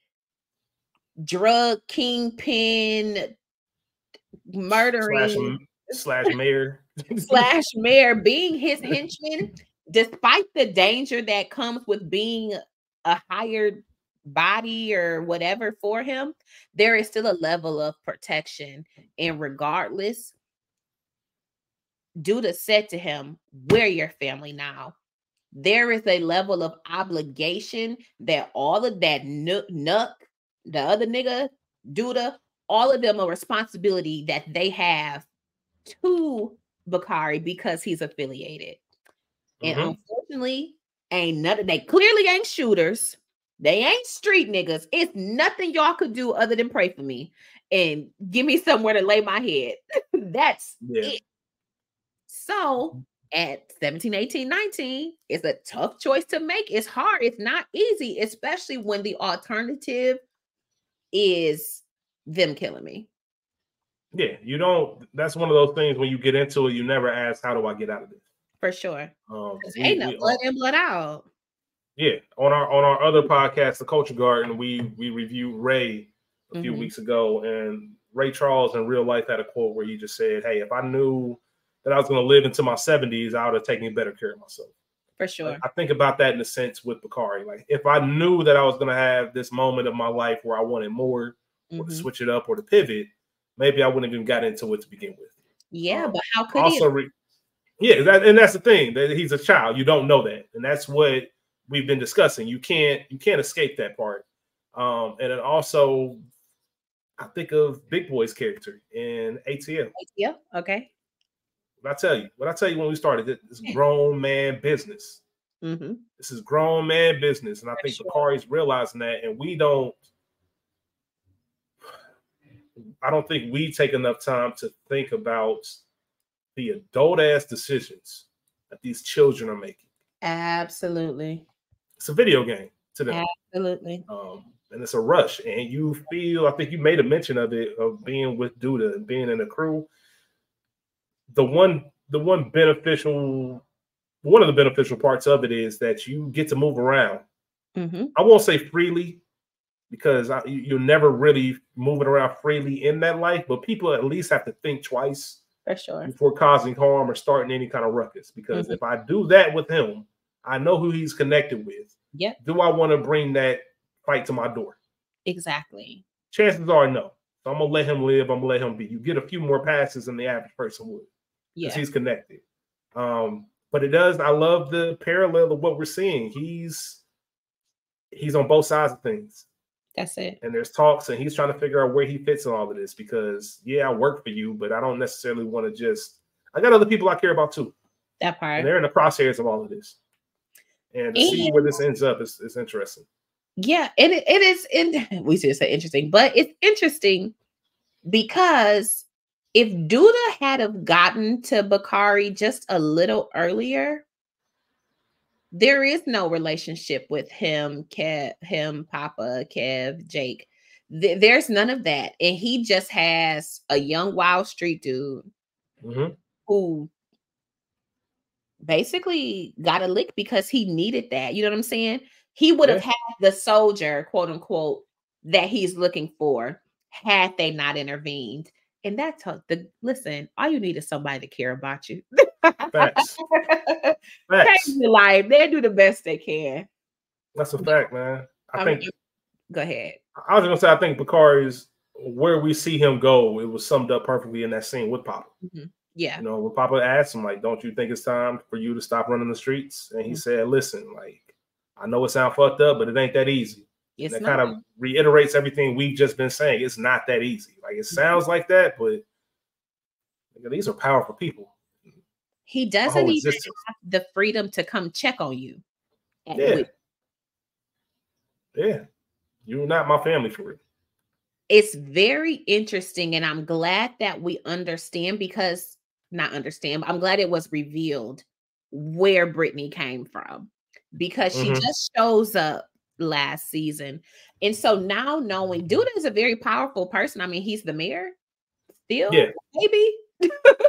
drug kingpin, murdering slash, slash mayor slash mayor being his henchman, despite the danger that comes with being a hired body or whatever for him, there is still a level of protection. And regardless, Douda said to him, We're your family now. There is a level of obligation that all of that nook, nuck, the other nigga, Douda, all of them a responsibility that they have to Bakari because he's affiliated. And mm-hmm. unfortunately, ain't nothing. They clearly ain't shooters. They ain't street niggas. It's nothing y'all could do other than pray for me and give me somewhere to lay my head. That's yeah. it. So at 17, 18, 19, it's a tough choice to make. It's hard. It's not easy, especially when the alternative is them killing me. Yeah, you don't. That's one of those things when you get into it, you never ask, "How do I get out of this?" For sure. Um, ain't no blood in, blood out. Yeah, on our on our other podcast, the Culture Garden, we we reviewed Ray a few mm-hmm. weeks ago, and Ray Charles in real life had a quote where he just said, "Hey, if I knew that I was going to live into my 70s, I would have taken better care of myself." For sure. I think about that in a sense with Bakari. Like, if I knew that I was going to have this moment of my life where I wanted more, mm-hmm. or to mm-hmm. switch it up, or to pivot, maybe I wouldn't even got into it to begin with. Yeah, um, but how could also? Re- Yeah, that, and that's the thing that he's a child. You don't know that, and that's what we've been discussing. You can't you can't escape that part. Um, and then also, I think of Big Boy's character in ATL. ATL, okay. What I tell you, what I tell you when we started, this grown man business. Mm-hmm. This is grown man business, and I think sure. Bakari's realizing that, and we don't. I don't think we take enough time to think about the adult ass decisions that these children are making. Absolutely. It's a video game to them. Absolutely. Um, and it's a rush. And you feel, I think you made a mention of it, of being with Douda and being in a crew. The one, the one beneficial, one of the beneficial parts of it is that you get to move around. Mm-hmm. I won't say freely because I, you're never really moving around freely in that life, but people at least have to think twice for sure before causing harm or starting any kind of ruckus. Because mm-hmm. if I do that with him, I know who he's connected with. Yeah. Do I want to bring that fight to my door? Exactly. Chances are no. So I'm gonna let him live. I'm gonna let him be. You get a few more passes than the average person would. Yeah. He's connected. Um, but it does. I love the parallel of what we're seeing. He's he's on both sides of things. That's it. And there's talks, and he's trying to figure out where he fits in all of this because yeah, I work for you, but I don't necessarily want to just. I got other people I care about too. That part. And they're in the crosshairs of all of this. And to and, see where this ends up is, is interesting. Yeah, and it, it is in we should say interesting, but it's interesting because if Douda had have gotten to Bakari just a little earlier, there is no relationship with him, Kev, him, Papa, Kev, Jake. Th- there's none of that. And he just has a young wild street dude mm-hmm. who basically got a lick because he needed that. You know what I'm saying? He would have yeah. had the soldier, quote unquote, that he's looking for had they not intervened. And that's how the listen, all you need is somebody to care about you. Facts. Facts. Change your life. They do the best they can. That's a fact, man. I, I think mean, go ahead. I was gonna say I think Bakari is where we see him go, it was summed up perfectly in that scene with Papa. Mm-hmm. Yeah. You know, when Papa asked him, like, don't you think it's time for you to stop running the streets? And he mm-hmm. said, Listen, like, I know it sounds fucked up, but it ain't that easy. It's that kind of reiterates everything we've just been saying. It's not that easy. Like it sounds like that, but these are powerful people. He doesn't even have the freedom to come check on you. Yeah. Yeah. You're not my family for it. It's very interesting, and I'm glad that we understand because not understand, but I'm glad it was revealed where Brittany came from because she mm-hmm. just shows up last season. And so now knowing Douda is a very powerful person. I mean, he's the mayor still, yeah. maybe.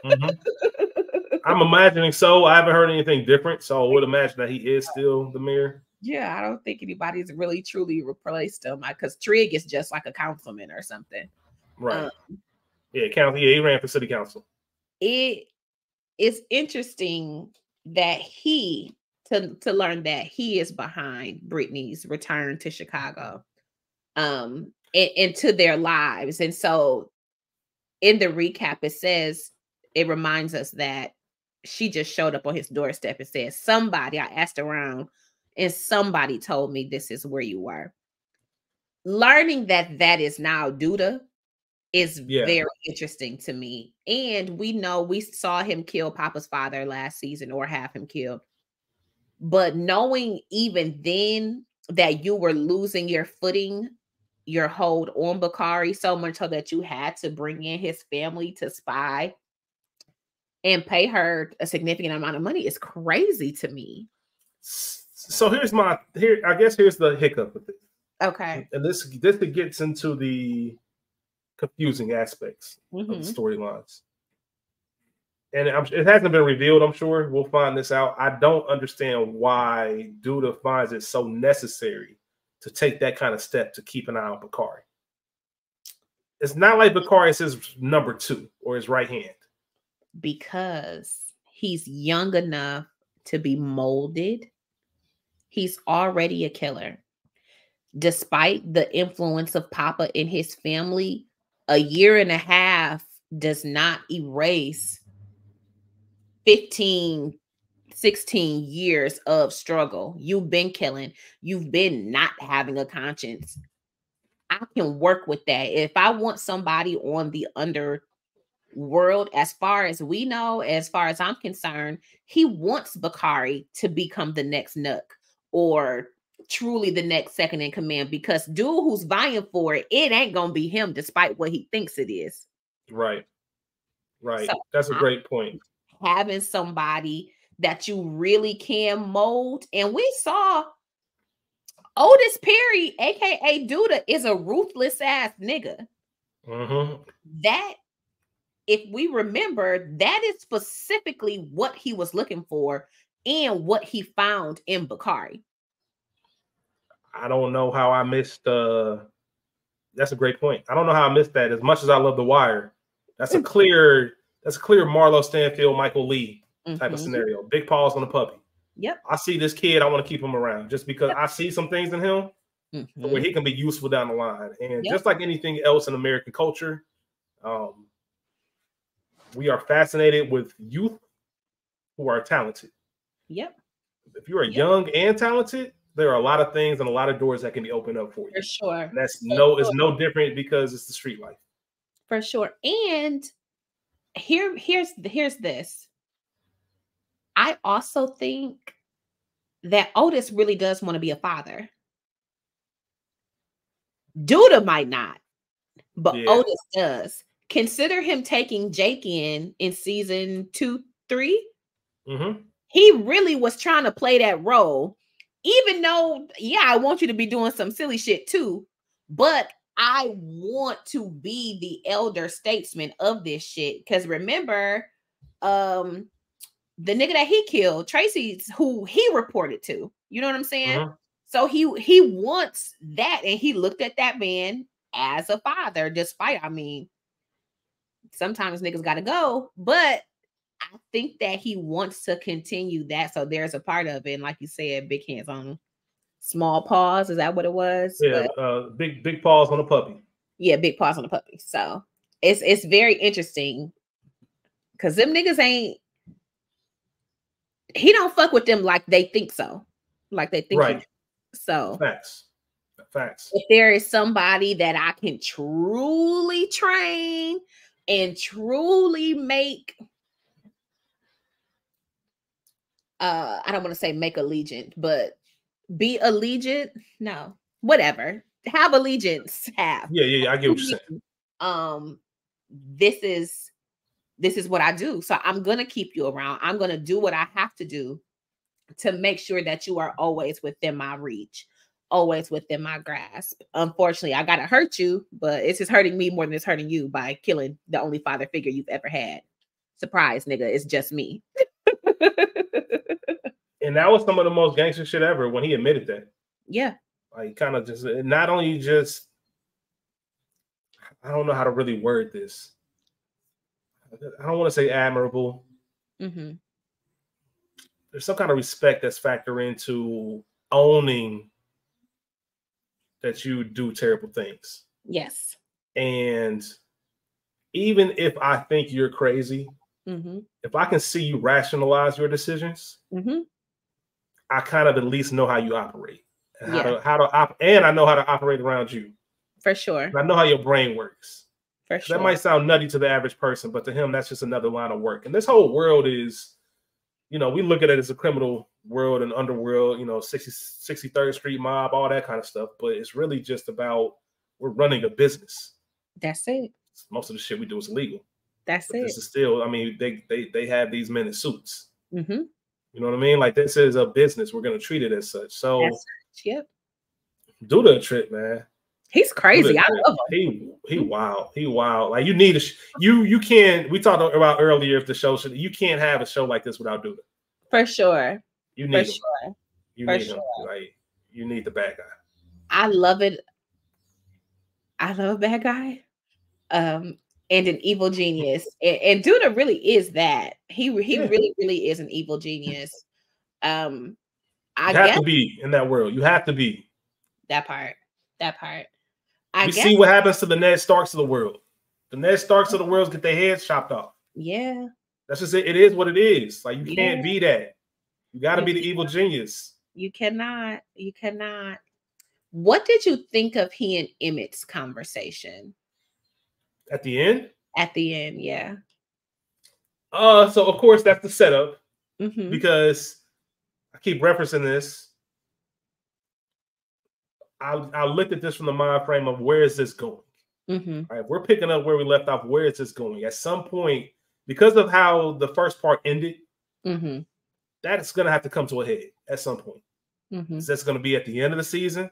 mm-hmm. I'm imagining so. I haven't heard anything different, so I would imagine that he is still the mayor. Yeah, I don't think anybody's really truly replaced him because Trig is just like a councilman or something. Right. Um, yeah, county. Yeah, he ran for city council. It is interesting that he to to learn that he is behind Brittany's return to Chicago um and, into their lives. And so in the recap it says it reminds us that she just showed up on his doorstep and said somebody I asked around and somebody told me this is where you were. Learning that that is now Douda is yeah. very interesting to me. And we know we saw him kill Papa's father last season or have him killed but knowing even then that you were losing your footing, your hold on Bakari so much so that you had to bring in his family to spy and pay her a significant amount of money is crazy to me. So here's my here. I guess here's the hiccup with it. Okay. And this this gets into the confusing aspects mm-hmm. of the mm-hmm. storylines and it hasn't been revealed. I'm sure we'll find this out. I don't understand why Douda finds it so necessary to take that kind of step to keep an eye on Bakari. It's not like Bakari is his number two or his right hand. Because he's young enough to be molded. He's already a killer. Despite the influence of Papa in his family, a year and a half does not erase 15, 16 years of struggle. You've been killing, you've been not having a conscience. I can work with that. If I want somebody on the underworld, as far as we know, as far as I'm concerned, he wants Bakari to become the next Nuck or truly the next second in command because dude who's vying for it, it ain't gonna be him despite what he thinks it is. Right. Right. So That's a great point. Having somebody that you really can mold. And we saw Otis Perry, aka Douda, is a ruthless ass nigga. Mm-hmm. That, if we remember, that is specifically what he was looking for and what he found in Bakari. I don't know how I missed uh that's a great point. I don't know how I missed that. As much as I love the wire, that's a clear, that's a clear Marlo Stanfield, Michael Lee type mm-hmm. of scenario. Big paws on the puppy. Yep. I see this kid, I want to keep him around just because yep. I see some things in him mm-hmm. where he can be useful down the line. And yep. just like anything else in American culture, um, we are fascinated with youth who are talented. Yep. If you are yep. young and talented, there are a lot of things and a lot of doors that can be opened up for you. For sure. And that's for no, sure. it's no different because it's the street life. For sure. And here, here's here's this. I also think that Otis really does want to be a father. Douda might not, but yeah. Otis does. Consider him taking Jake in in season two, 3 mm-hmm. He really was trying to play that role, even though, yeah, I want you to be doing some silly shit too, but I want to be the elder statesman of this shit. Because remember, um, the nigga that he killed, Tracy's who he reported to. You know what I'm saying? Uh-huh. So he he wants that, and he looked at that man as a father, despite I mean, sometimes niggas gotta go, but I think that he wants to continue that. So there's a part of it, and like you said, big hands on small paws. Is that what it was? Yeah, but, uh, big big paws on a puppy. Yeah, big paws on a puppy. So it's it's very interesting because them niggas ain't. He don't fuck with them like they think so, like they think. Right. So facts. Facts. If there is somebody that I can truly train and truly make uh I don't want to say make allegiance, but be allegiant. No, whatever. Have allegiance. Have. Yeah, yeah, yeah. I get what you're saying. Um, this is this is what I do. So I'm gonna keep you around. I'm gonna do what I have to do to make sure that you are always within my reach, always within my grasp. Unfortunately, I gotta hurt you, but it's just hurting me more than it's hurting you by killing the only father figure you've ever had. Surprise, nigga, it's just me. and that was some of the most gangster shit ever when he admitted that. Yeah. Like kind of just not only just I don't know how to really word this. I don't want to say admirable. Mm-hmm. There's some kind of respect that's factored into owning that you do terrible things. Yes. And even if I think you're crazy, mm-hmm. if I can see you rationalize your decisions, mm-hmm. I kind of at least know how you operate and how to how to op- and I know how to operate around you. For sure. And I know how your brain works. For sure. That might sound nutty to the average person, but to him, that's just another line of work. And this whole world is, you know, we look at it as a criminal world and underworld, you know, 60, 63rd Street mob, all that kind of stuff. But it's really just about we're running a business. That's it. Most of the shit we do is illegal. That's but it. This is still, I mean, they they they have these men in suits. Mm-hmm. You know what I mean? Like this is a business. We're gonna treat it as such. So yep. Do the trip, man. He's crazy. I love him. He he wild. He wild. Like you need a sh- you you can't. We talked about earlier if the show should. You can't have a show like this without Douda. For sure. You need For him. sure. You For need sure. him. Like you need the bad guy. I love it. I love a bad guy. Um, and an evil genius. And, and really is that. He he yeah. really really is an evil genius. Um, I you have guess, to be in that world. You have to be that part. That part. I we guess. see what happens to the Ned Starks of the world. The Ned Starks of the world get their heads chopped off. Yeah, That's just it. It is what it is. Like you can't be that. You got to be the evil genius. You cannot. You cannot. What did you think of he and Emmett's conversation At the end, at the end? Yeah. uh, so of course that's the setup Mhm. because I keep referencing this. I I looked at this from the mind frame of where is this going? Mhm. All right, we're picking up where we left off. Where is this going? At some point, because of how the first part ended, Mhm. that's going to have to come to a head at some point. Mhm. Is this going to be at the end of the season?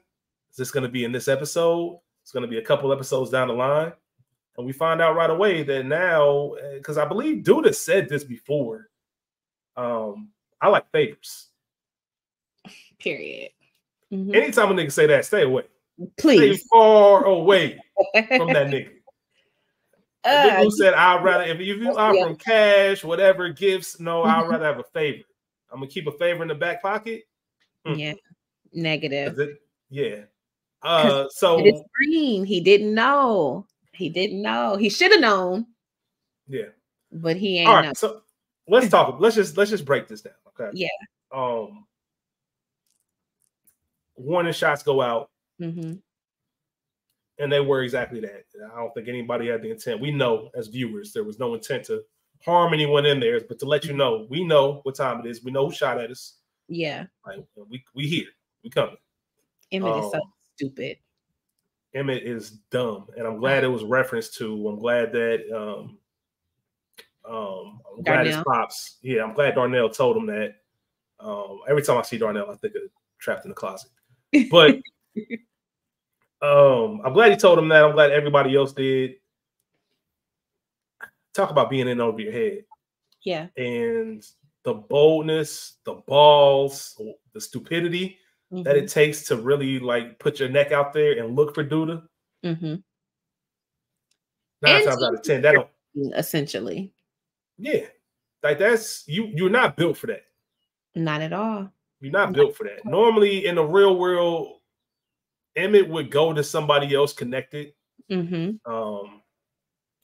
Is this going to be in this episode? It's going to be a couple episodes down the line. And we find out right away that now, because I believe Douda said this before. Um, I like favors. Period. Mhm. Anytime a nigga say that, stay away. Please. Stay far away from that nigga. If Uh, Nigga who said I'd rather if you, if you offer Yeah. him cash, whatever gifts, no, I'd Mhm. rather have a favor. I'm gonna keep a favor in the back pocket. Mm. yeah. Negative. It? Yeah. Uh so It is green. He didn't know. He didn't know. He should have known, yeah. but he ain't All know. so let's talk. Let's just let's just break this down. Okay. Yeah. Um warning shots go out, Mm-hmm. and they were exactly that. I don't think anybody had the intent. We know as viewers there was no intent to harm anyone in there, but to let you know, we know what time it is. We know who shot at us. Yeah. Like we we here. We coming. Emmett is so Um, stupid. Emmett is dumb, and I'm glad it was referenced to. I'm glad that um um I'm glad his pops. Yeah, I'm glad Darnell told him that. Um every time I see Darnell, I think of trapped in the closet. But um I'm glad he told him that. I'm glad everybody else did. Talk about being in over your head Yeah. and the boldness, the balls, the stupidity that Mhm. it takes to really like put your neck out there and look for Douda. Mhm. Nine And times out of ten, that don't. Essentially, Yeah, like that's you. You're not built for that. not at all. You're not built for that. Normally, in the real world, Emmett would go to somebody else connected. Mm-hmm. Um,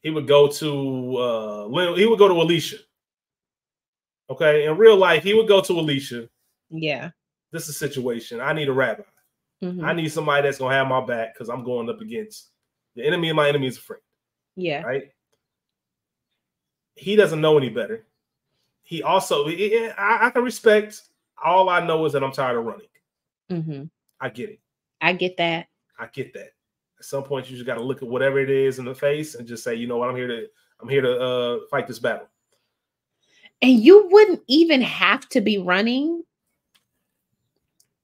he would go to uh, he would go to Alicia. Okay, in real life, he would go to Alicia. Yeah. This is a situation. I need a rabbi. Mhm. I need somebody that's gonna have my back because I'm going up against the enemy of my enemy is a friend. yeah. right? He doesn't know any better. He also, I, I can respect. All I know is that I'm tired of running. Mm-hmm. I get it. I get that. I get that. At some point, you just got to look at whatever it is in the face and just say, you know what, I'm here to, I'm here to uh, fight this battle. And you wouldn't even have to be running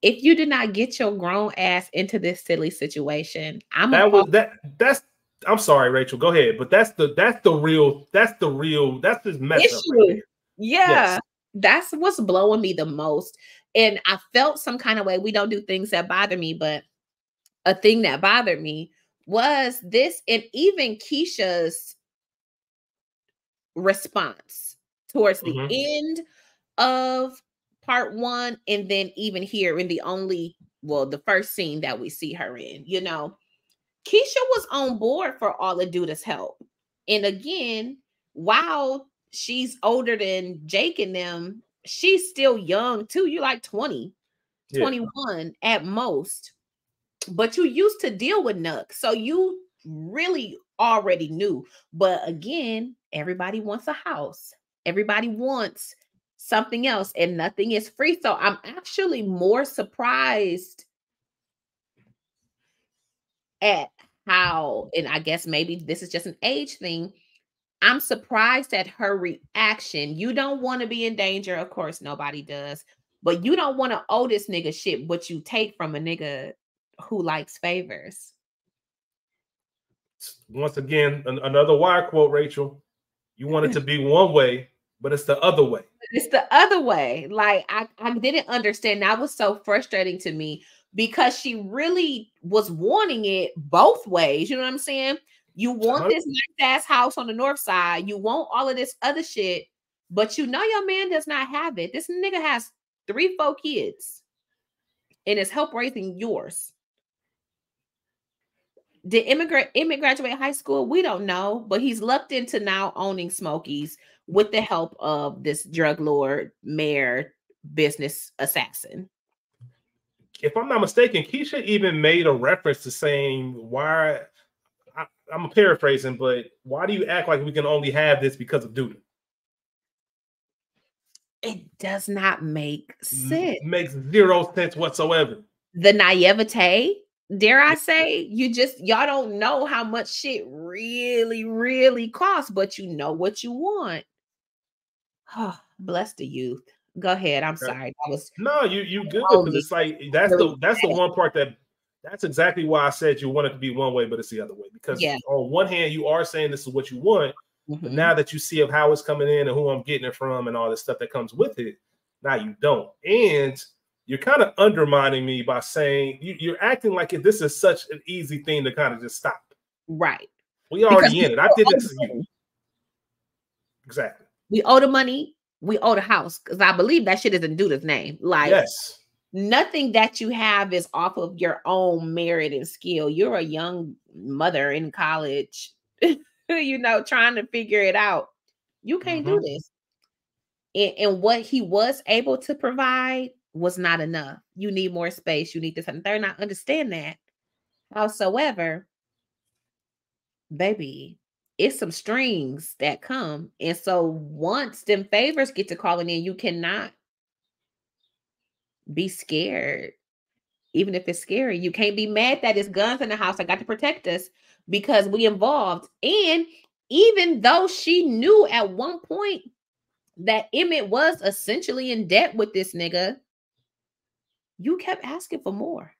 if you did not get your grown ass into this silly situation. I'm That was that. That's. I'm sorry, Rachel. Go ahead, but that's the that's the real that's the real that's this mess up. Right Issue. Yeah, Yes. that's what's blowing me the most. And I felt some kind of way. We don't do things that bother me, but a thing that bothered me was this, and even Kiesha's response towards the Mhm. end of part one, and then even here in the only, well, the first scene that we see her in, you know, Kiesha was on board for all of Douda's help. And again, while she's older than Jake and them, she's still young too. You're like 20, Yeah. 21 at most. But you used to deal with Nuck. So you really already knew. But again, everybody wants a house. Everybody wants something else, and nothing is free. So I'm actually more surprised at how, and I guess maybe this is just an age thing. I'm surprised at her reaction. You don't want to be in danger. Of course, nobody does. But you don't want to owe this nigga shit what you take from a nigga who likes favors. Once again, an- another wire quote, Rachel. You want it to be one way, but it's the other way. It's the other way. Like I, I didn't understand. That was so frustrating to me because she really was wanting it both ways. You know what I'm saying? You want this nice ass house on the north side. You want all of this other shit, but you know your man does not have it. This nigga has three, four kids and is help raising yours. Did immigrant Emmett graduate high school? We don't know, but he's lucked into now owning Smokey's with the help of this drug lord, mayor, business assassin. If I'm not mistaken, Kiesha even made a reference to saying why I, am paraphrasing, but why do you act like we can only have this because of duty? It does not make sense. makes zero sense whatsoever. The naivete, dare I say, you just y'all don't know how much shit really, really costs, but you know what you want. Oh, bless the youth. Go ahead. I'm sorry. I was no, you you good because it's like that's the that's the one part that that's exactly why I said you want it to be one way, but it's the other way. Because yeah. on one hand, you are saying this is what you want, mm-hmm. but now that you see of how it's coming in and who I'm getting it from and all this stuff that comes with it, now you don't. And you're kind of undermining me by saying you, are acting like if this is such an easy thing to kind of just stop. Right. We already in it. I did this to you. Exactly. We owe the money. We owe the house because I believe that shit is in Douda's name. Like, yes, nothing that you have is off of your own merit and skill. You're a young mother in college, you know, trying to figure it out. You can't mm-hmm. do this. And, and, what he was able to provide was not enough. You need more space. You need this and third. Not understand that. Howsoever, baby, it's some strings that come. And so once them favors get to calling in, you cannot be scared. Even if it's scary, you can't be mad that it's guns in the house. I got to protect us because we involved. And even though she knew at one point that Emmett was essentially in debt with this nigga, you kept asking for more.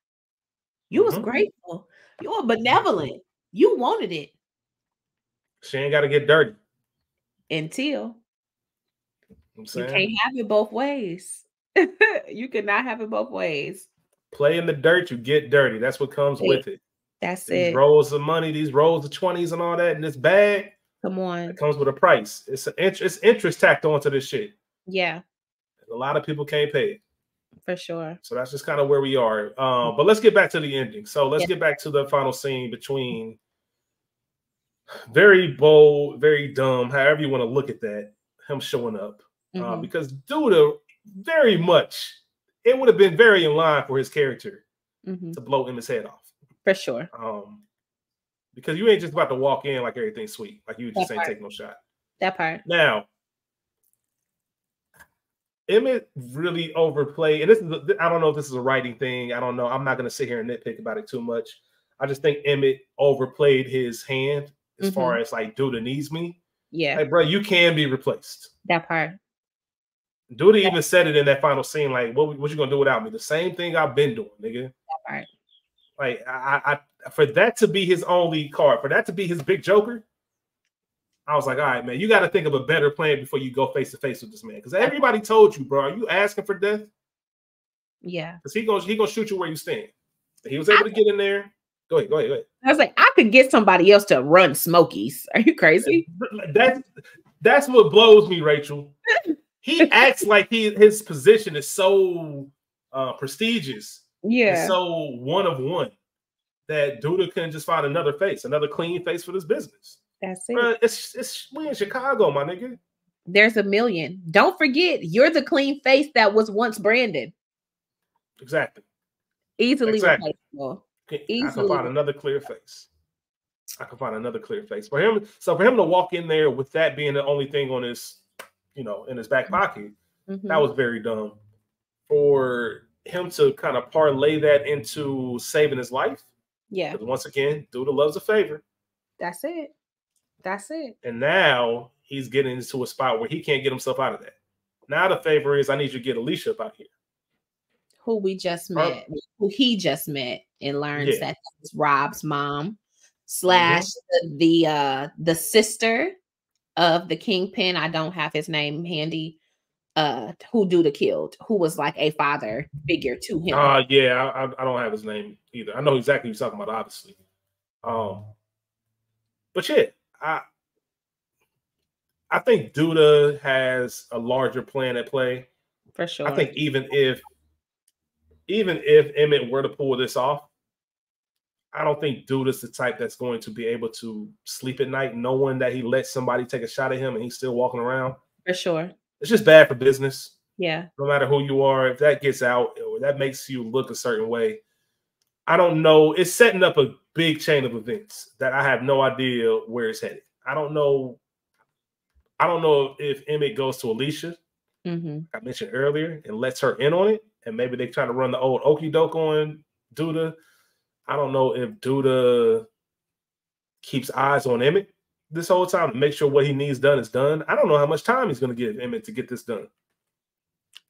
You was mm-hmm. grateful. You were benevolent. You wanted it. She ain't got to get dirty. Until you can't have it both ways. you cannot have it both ways. Play in the dirt, you get dirty. That's what comes with it. That's these it. Rolls of money, these rolls of 20s and all that, and this bag. Come on. It comes with a price. It's an interest, it's interest tacked onto this shit. Yeah. A lot of people can't pay it. For sure. So that's just kind of where we are. Um, but let's get back to the ending. So let's yeah. get back to the final scene between very bold, very dumb, however you want to look at that, him showing up. Uh, mm-hmm. Uh, because Douda very much, it would have been very in line for his character mm-hmm. to blow him his head off. For sure. Um, because you ain't just about to walk in like everything's sweet, like you just that ain't part. take no shot. That part. Now, Emmett really overplayed, and this is I don't know if this is a writing thing. I don't know. I'm not gonna sit here and nitpick about it too much. I just think Emmett overplayed his hand as mm-hmm. far as like Douda needs me. Yeah. Like, bro, you can be replaced. That part. Douda even said it in that final scene, like, what, what you gonna do without me? The same thing I've been doing, nigga. That part. Like, I, I, for that to be his only card, for that to be his big joker, I was like, all right, man, you got to think of a better plan before you go face to face with this man. Because everybody told you, bro, are you asking for death? Yeah. Because he goes, he gonna shoot you where you stand. He was able I, to get in there. Go ahead, go ahead, go ahead. I was like, I could get somebody else to run Smokey's. Are you crazy? That's that's what blows me, Rachel. He acts like he his position is so uh prestigious. Yeah. So one of one that Douda can just find another face, another clean face for this business. That's it. it's it's we in Chicago, my nigga. There's a million. Don't forget, you're the clean face that was once Brandon. Exactly. Easily exactly. replaceable. Easily. I can find another clear face. I can find another clear face for him. So for him to walk in there with that being the only thing on his, you know, in his back pocket, mm-hmm. that was very dumb. For him to kind of parlay that into saving his life. Yeah. Once again, Douda loves a favor. That's it. That's it. And now he's getting into a spot where he can't get himself out of that. Now the favor is I need you to get Alicia up out here who we just met, who he just met, and learns yeah. that it's Rob's mom slash mm-hmm. the, the uh the sister of the kingpin. I don't have his name handy. Uh, who Douda killed, who was like a father figure to him. Uh yeah, I, I don't have his name either. I know exactly what you're talking about, obviously. Um, but yeah, I I think Douda has a larger plan at play. For sure. I think even if even if Emmett were to pull this off, I don't think Douda is the type that's going to be able to sleep at night knowing that he let somebody take a shot at him and he's still walking around. For sure. It's just bad for business. Yeah. No matter who you are, if that gets out or that makes you look a certain way, I don't know. It's setting up a big chain of events that I have no idea where it's headed. I don't know. I don't know if Emmett goes to Alicia, Mm-hmm. I mentioned earlier, and lets her in on it, and maybe they're trying to run the old okey doke on Douda. I don't know if Douda keeps eyes on Emmett this whole time to make sure what he needs done is done. I don't know how much time he's going to give Emmett to get this done.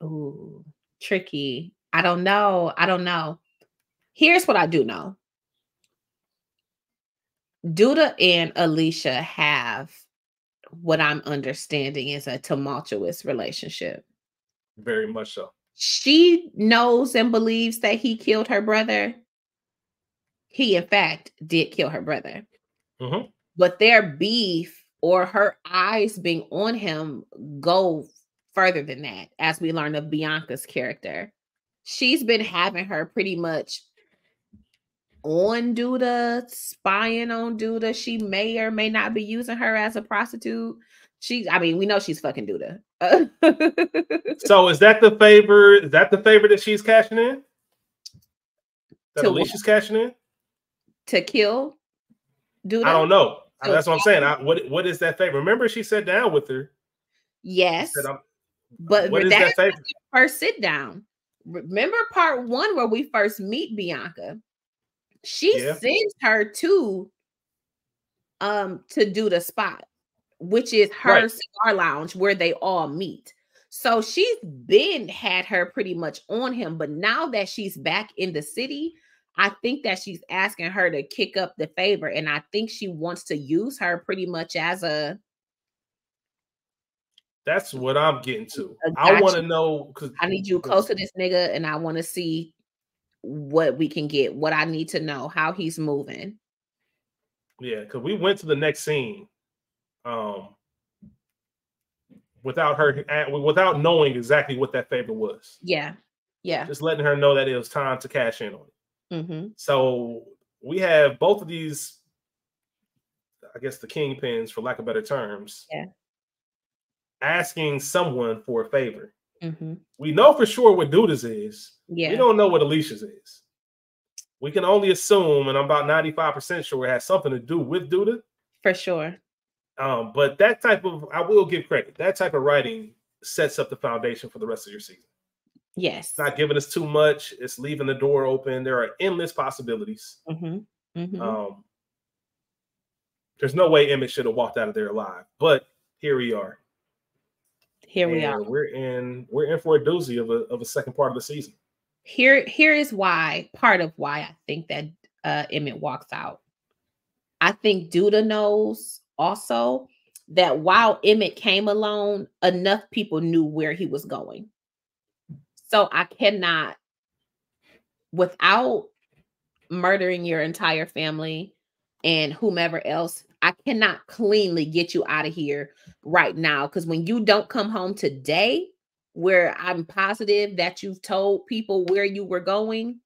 Ooh, tricky. I don't know. I don't know. Here's what I do know. Douda and Alicia have what I'm understanding is a tumultuous relationship. Very much so. She knows and believes that he killed her brother. He, in fact, did kill her brother. Mhm. But their beef or her eyes being on him go further than that, as we learn of Bianca's character. She's been having her pretty much on Douda, spying on Douda. She may or may not be using her as a prostitute. She, I mean, we know she's fucking Douda. So is that the favor? Is that the favor that she's cashing in? That To? Alicia's cashing in? to kill Douda. I don't know. So That's what I'm saying. I, what what is that favor? Remember, she sat down with her. Yes, Said, but what is that favor? first sit down. Remember part one where we first meet Bianca? She Yeah. sends her to um to do the spot, which is her Right. cigar lounge where they all meet. So she's been had her pretty much on him, but now that she's back in the city, I think that she's asking her to kick up the favor, and I think she wants to use her pretty much as a That's what I'm getting to. I I want to know because I need you close to this nigga, and I want to see what we can get, what I need to know, how he's moving. Yeah, because we went to the next scene, um, without her, uh, without knowing exactly what that favor was. Yeah, yeah. Just letting her know that it was time to cash in on it. Mm-hmm. So we have both of these, I guess, the kingpins, for lack of better terms, Yeah. asking someone for a favor. Mm-hmm. We know for sure what Douda's is. Yeah. We don't know what Alicia's is. We can only assume, and I'm about 95% sure it has something to do with Douda. for sure. Um, but that type of, I will give credit, that type of writing sets up the foundation for the rest of your season. Yes. It's not giving us too much, it's leaving the door open. There are endless possibilities. mm-hmm. Mm-hmm. Um, there's no way Emmett should have walked out of there alive, but here we are. Here we And are. We're in we're in for a doozy of a of a second part of the season. Here, here is why. Part of why I think that uh, Emmett walks out. I think Douda knows also that while Emmett came alone, enough people knew where he was going. So I cannot, without murdering your entire family and whomever else, I cannot cleanly get you out of here right now. Because when you don't come home today, where I'm positive that you've told people where you were going,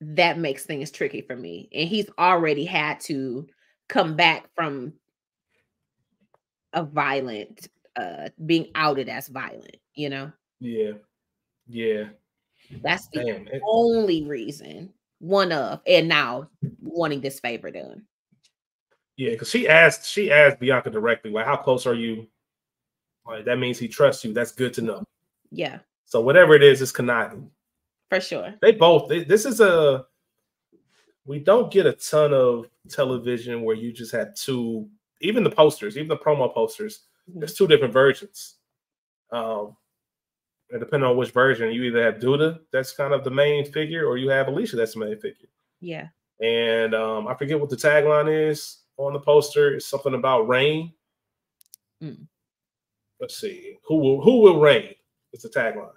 that makes things tricky for me. And he's already had to come back from a violent, uh, being outed as violent, you know? Yeah, yeah. That's the Damn, it- only reason, one of, and now wanting this favor done. yeah. Because she asked she asked Bianca directly, like, "How close are you?" Like that means he trusts you. That's good to know. Yeah, So whatever it is, it's conniving. for sure. They both. they- this is a. We don't get a ton of television where you just had two. Even the posters, even the promo posters, Mhm. there's two different versions. Um, and depending on which version, you either have Douda, that's kind of the main figure, or you have Alicia, that's the main figure. Yeah. And um, I forget what the tagline is on the poster. It's something about rain. Mm. Let's see. Who will who will reign? It's the tagline.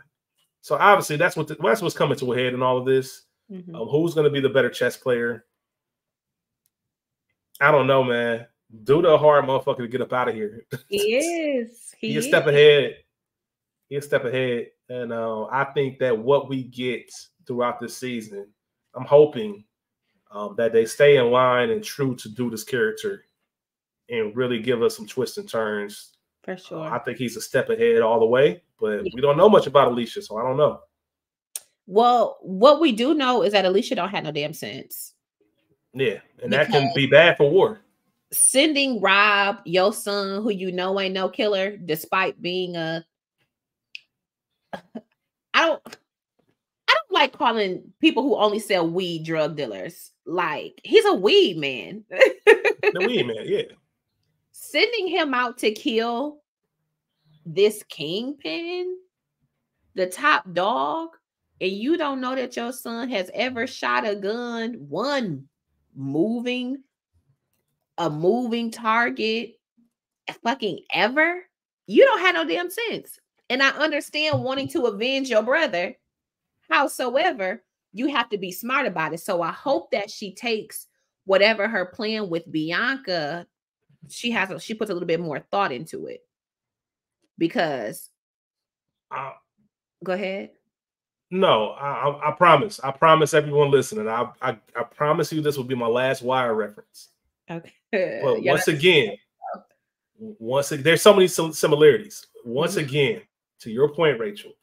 So obviously that's what the, that's what's coming to a head in all of this. Mhm. Um, who's going to be the better chess player? I don't know, man. Douda a hard motherfucker to get up out of here. He is. He, he a is. step ahead. He a step ahead, and uh, I think that what we get throughout this season, I'm hoping um, that they stay in line and true to Douda's character and really give us some twists and turns. For sure. Uh, I think he's a step ahead all the way, but yeah. we don't know much about Alicia, so I don't know. Well, what we do know is that Alicia don't have no damn sense. Yeah, and that can be bad for war. Sending Rob, your son, who you know ain't no killer, despite being a I don't I don't like calling people who only sell weed drug dealers. Like he's a weed man. the weed man, yeah. Sending him out to kill this kingpin, the top dog, and you don't know that your son has ever shot a gun, one moving, a moving target, fucking ever, you don't have no damn sense. And I understand wanting to avenge your brother. Howsoever, you have to be smart about it. So I hope that she takes whatever her plan with Bianca, she has a, she puts a little bit more thought into it. Because uh, go ahead. No, I, I, promise. I promise everyone listening. I, I, I promise you this will be my last wire reference. Okay. But yeah, once again, once again, there's so many similarities. Once mm-hmm. again, to your point, Rachel,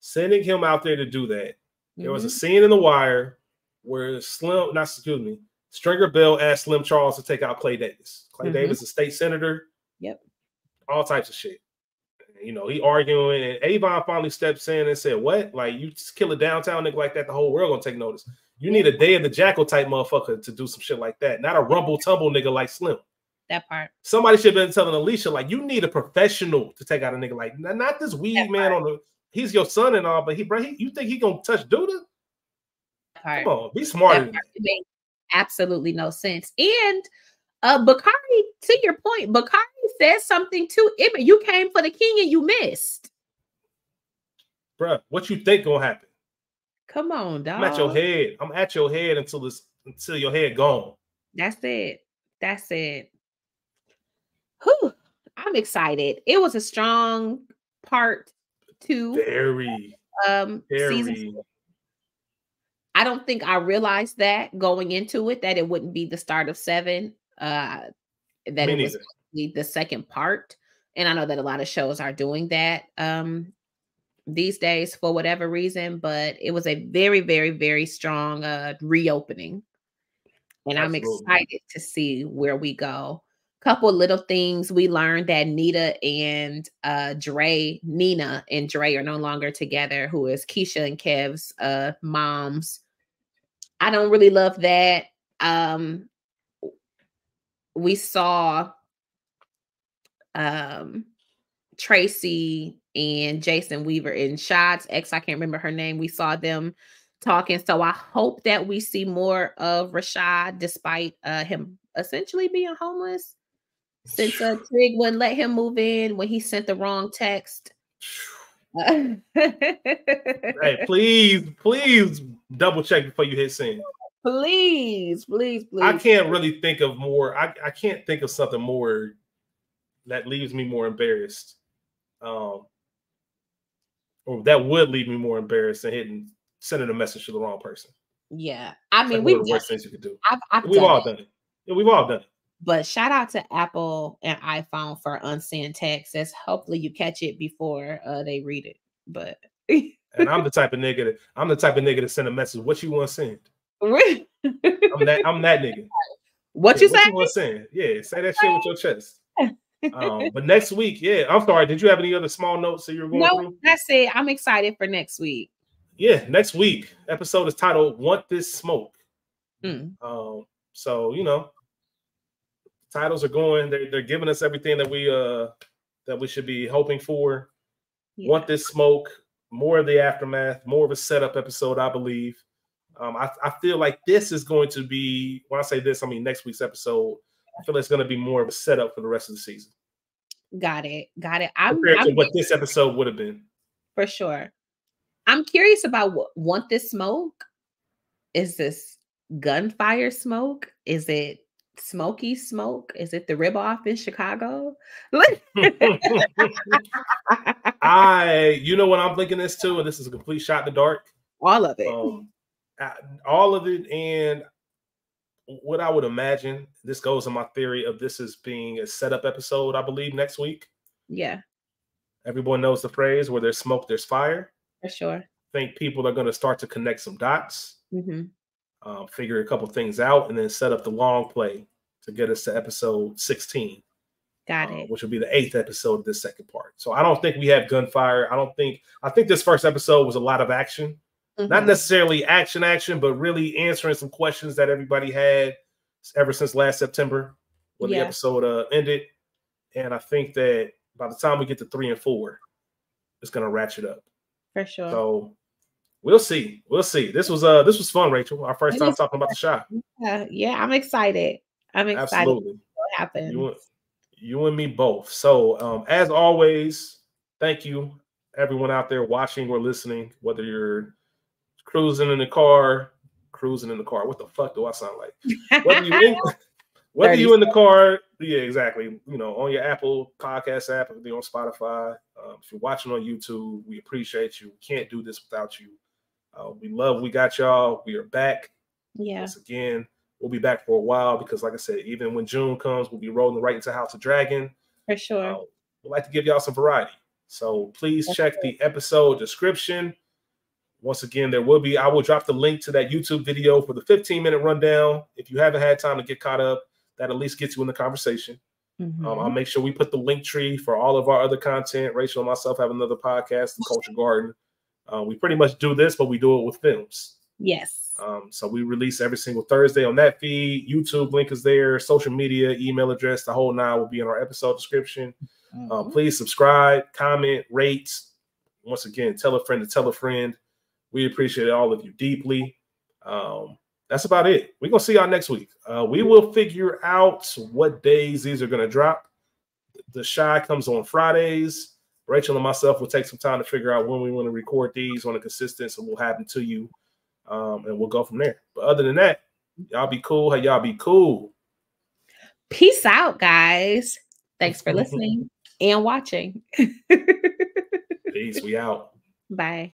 sending him out there to do that. Mm-hmm. There was a mm-hmm. scene in The Wire where Slim, not excuse me, Stringer Bell asked Slim Charles to take out Clay Davis. Clay mm-hmm. Davis, a state senator. Yep. All types of shit you know, he arguing, and Avon finally steps in and said, "What? Like you just kill a downtown nigga like that, the whole world gonna take notice. You need a day of the jackal type motherfucker to do some shit like that, not a rumble tumble nigga like Slim." That part. Somebody should have been telling Alicia like, "You need a professional to take out a nigga like not this weed that man part. on the. He's your son and all, but he, bro, he, you think he gonna touch Douda? Come on, be smart. Absolutely no sense. And uh, Bakari, to your point, Bakari says something too. You came for the king and you missed. Bruh, what you think gonna happen? Come on, dog. I'm at your head. I'm at your head until this until your head gone. That's it. That's it. Whew. I'm excited. It was a strong part two. Very um very. season. I don't think I realized that going into it that it wouldn't be the start of seven uh that Me it was the second part and i know that a lot of shows are doing that um these days for whatever reason but it was a very very very strong uh reopening and Absolutely. i'm excited to see where we go. Couple little things we learned that nita and uh dre nina and dre are no longer together who is Kiesha and kev's uh moms. I don't really love that um we saw um Tracy and Jason Weaver in shots. X, I can't remember her name. We saw them talking. So I hope that we see more of Rashad despite uh him essentially being homeless. Since uh Trig wouldn't let him move in when he sent the wrong text. hey, please, please double check before you hit send. Please, please, please. I can't really think of more. I, I can't think of something more that leaves me more embarrassed. Um, or that would leave me more embarrassed than hitting sending a message to the wrong person. Yeah, I mean, we've the worst things you could do. I've, I've we've done all it. done it. Yeah, we've all done it. But shout out to Apple and iPhone for unsent text. That's hopefully you catch it before uh, they read it. But and I'm the type of nigga that I'm the type of nigga to send a message. What you want to send? I'm that I'm that nigga. What you saying? What you saying? Yeah, say that shit with your chest. um, but next week, yeah, I'm sorry. Did you have any other small notes that you're going no, through? that's it. I'm excited for next week. Yeah, next week episode is titled "Want This Smoke." Mm. Um, so you know, titles are going. They're they're giving us everything that we uh that we should be hoping for. Yeah. Want this smoke? More of the aftermath. More of a setup episode, I believe. Um, I, I feel like this is going to be when I say this, I mean next week's episode. I feel like it's going to be more of a setup for the rest of the season. Got it. Got it. I'm, Compared I'm to what this episode would have been. For sure. I'm curious about what want this smoke? Is this gunfire smoke? Is it smoky smoke? Is it the rib off in Chicago? I, you know what I'm thinking this too, and this is a complete shot in the dark. All of it. Um, all of it, and what I would imagine, this goes in my theory of this as being a setup episode, I believe, next week. Yeah. Everyone knows the phrase where there's smoke, there's fire. For sure. I think people are going to start to connect some dots, mm-hmm. um, figure a couple things out, and then set up the long play to get us to episode 16. Got uh, it. which will be the eighth episode of this second part. So I don't think we have gunfire. I don't think, I think this first episode was a lot of action. Mm-hmm. Not necessarily action, action, but really answering some questions that everybody had ever since last September when yeah. the episode uh, ended. And I think that by the time we get to three and four, it's gonna ratchet up. For sure. So we'll see. We'll see. This was uh this was fun, Rachel. Our first time talking about the shot. Yeah, yeah, I'm excited. I'm excited. Absolutely. What happens? You, you and me both. So um, as always, thank you everyone out there watching or listening, whether you're cruising in the car, cruising in the car. What the fuck do I sound like? Whether you in, whether you in the car, yeah, exactly. You know, on your Apple Podcast app, if you're on Spotify, um, if you're watching on YouTube, we appreciate you. We can't do this without you. Uh, we love. We got y'all. We are back. Yeah. Once again, we'll be back for a while because, like I said, even when June comes, we'll be rolling right into House of Dragon. For sure. Uh, we'd like to give y'all some variety. So please check the episode description. Once again, there will be, I will drop the link to that YouTube video for the 15 minute rundown. If you haven't had time to get caught up, that at least gets you in the conversation. Mm-hmm. Um, I'll make sure we put the Linktree for all of our other content. Rachel and myself have another podcast, The Culture Garden. Uh, we pretty much do this, but we do it with films. Yes. Um, so we release every single Thursday on that feed. YouTube link is there, social media, email address, the whole nine will be in our episode description. Uh, mm-hmm. Uh, please subscribe, comment, rate. Once again, tell a friend to tell a friend. We appreciate all of you deeply. Um, that's about it. We're gonna see y'all next week. Uh, we will figure out what days these are gonna drop. The Chi comes on Fridays. Rachel and myself will take some time to figure out when we want to record these on a consistent, so we'll have them to you, um, and we'll go from there. But other than that, y'all be cool. Hey, y'all be cool. Peace out, guys. Thanks for listening and watching. Peace. We out. Bye.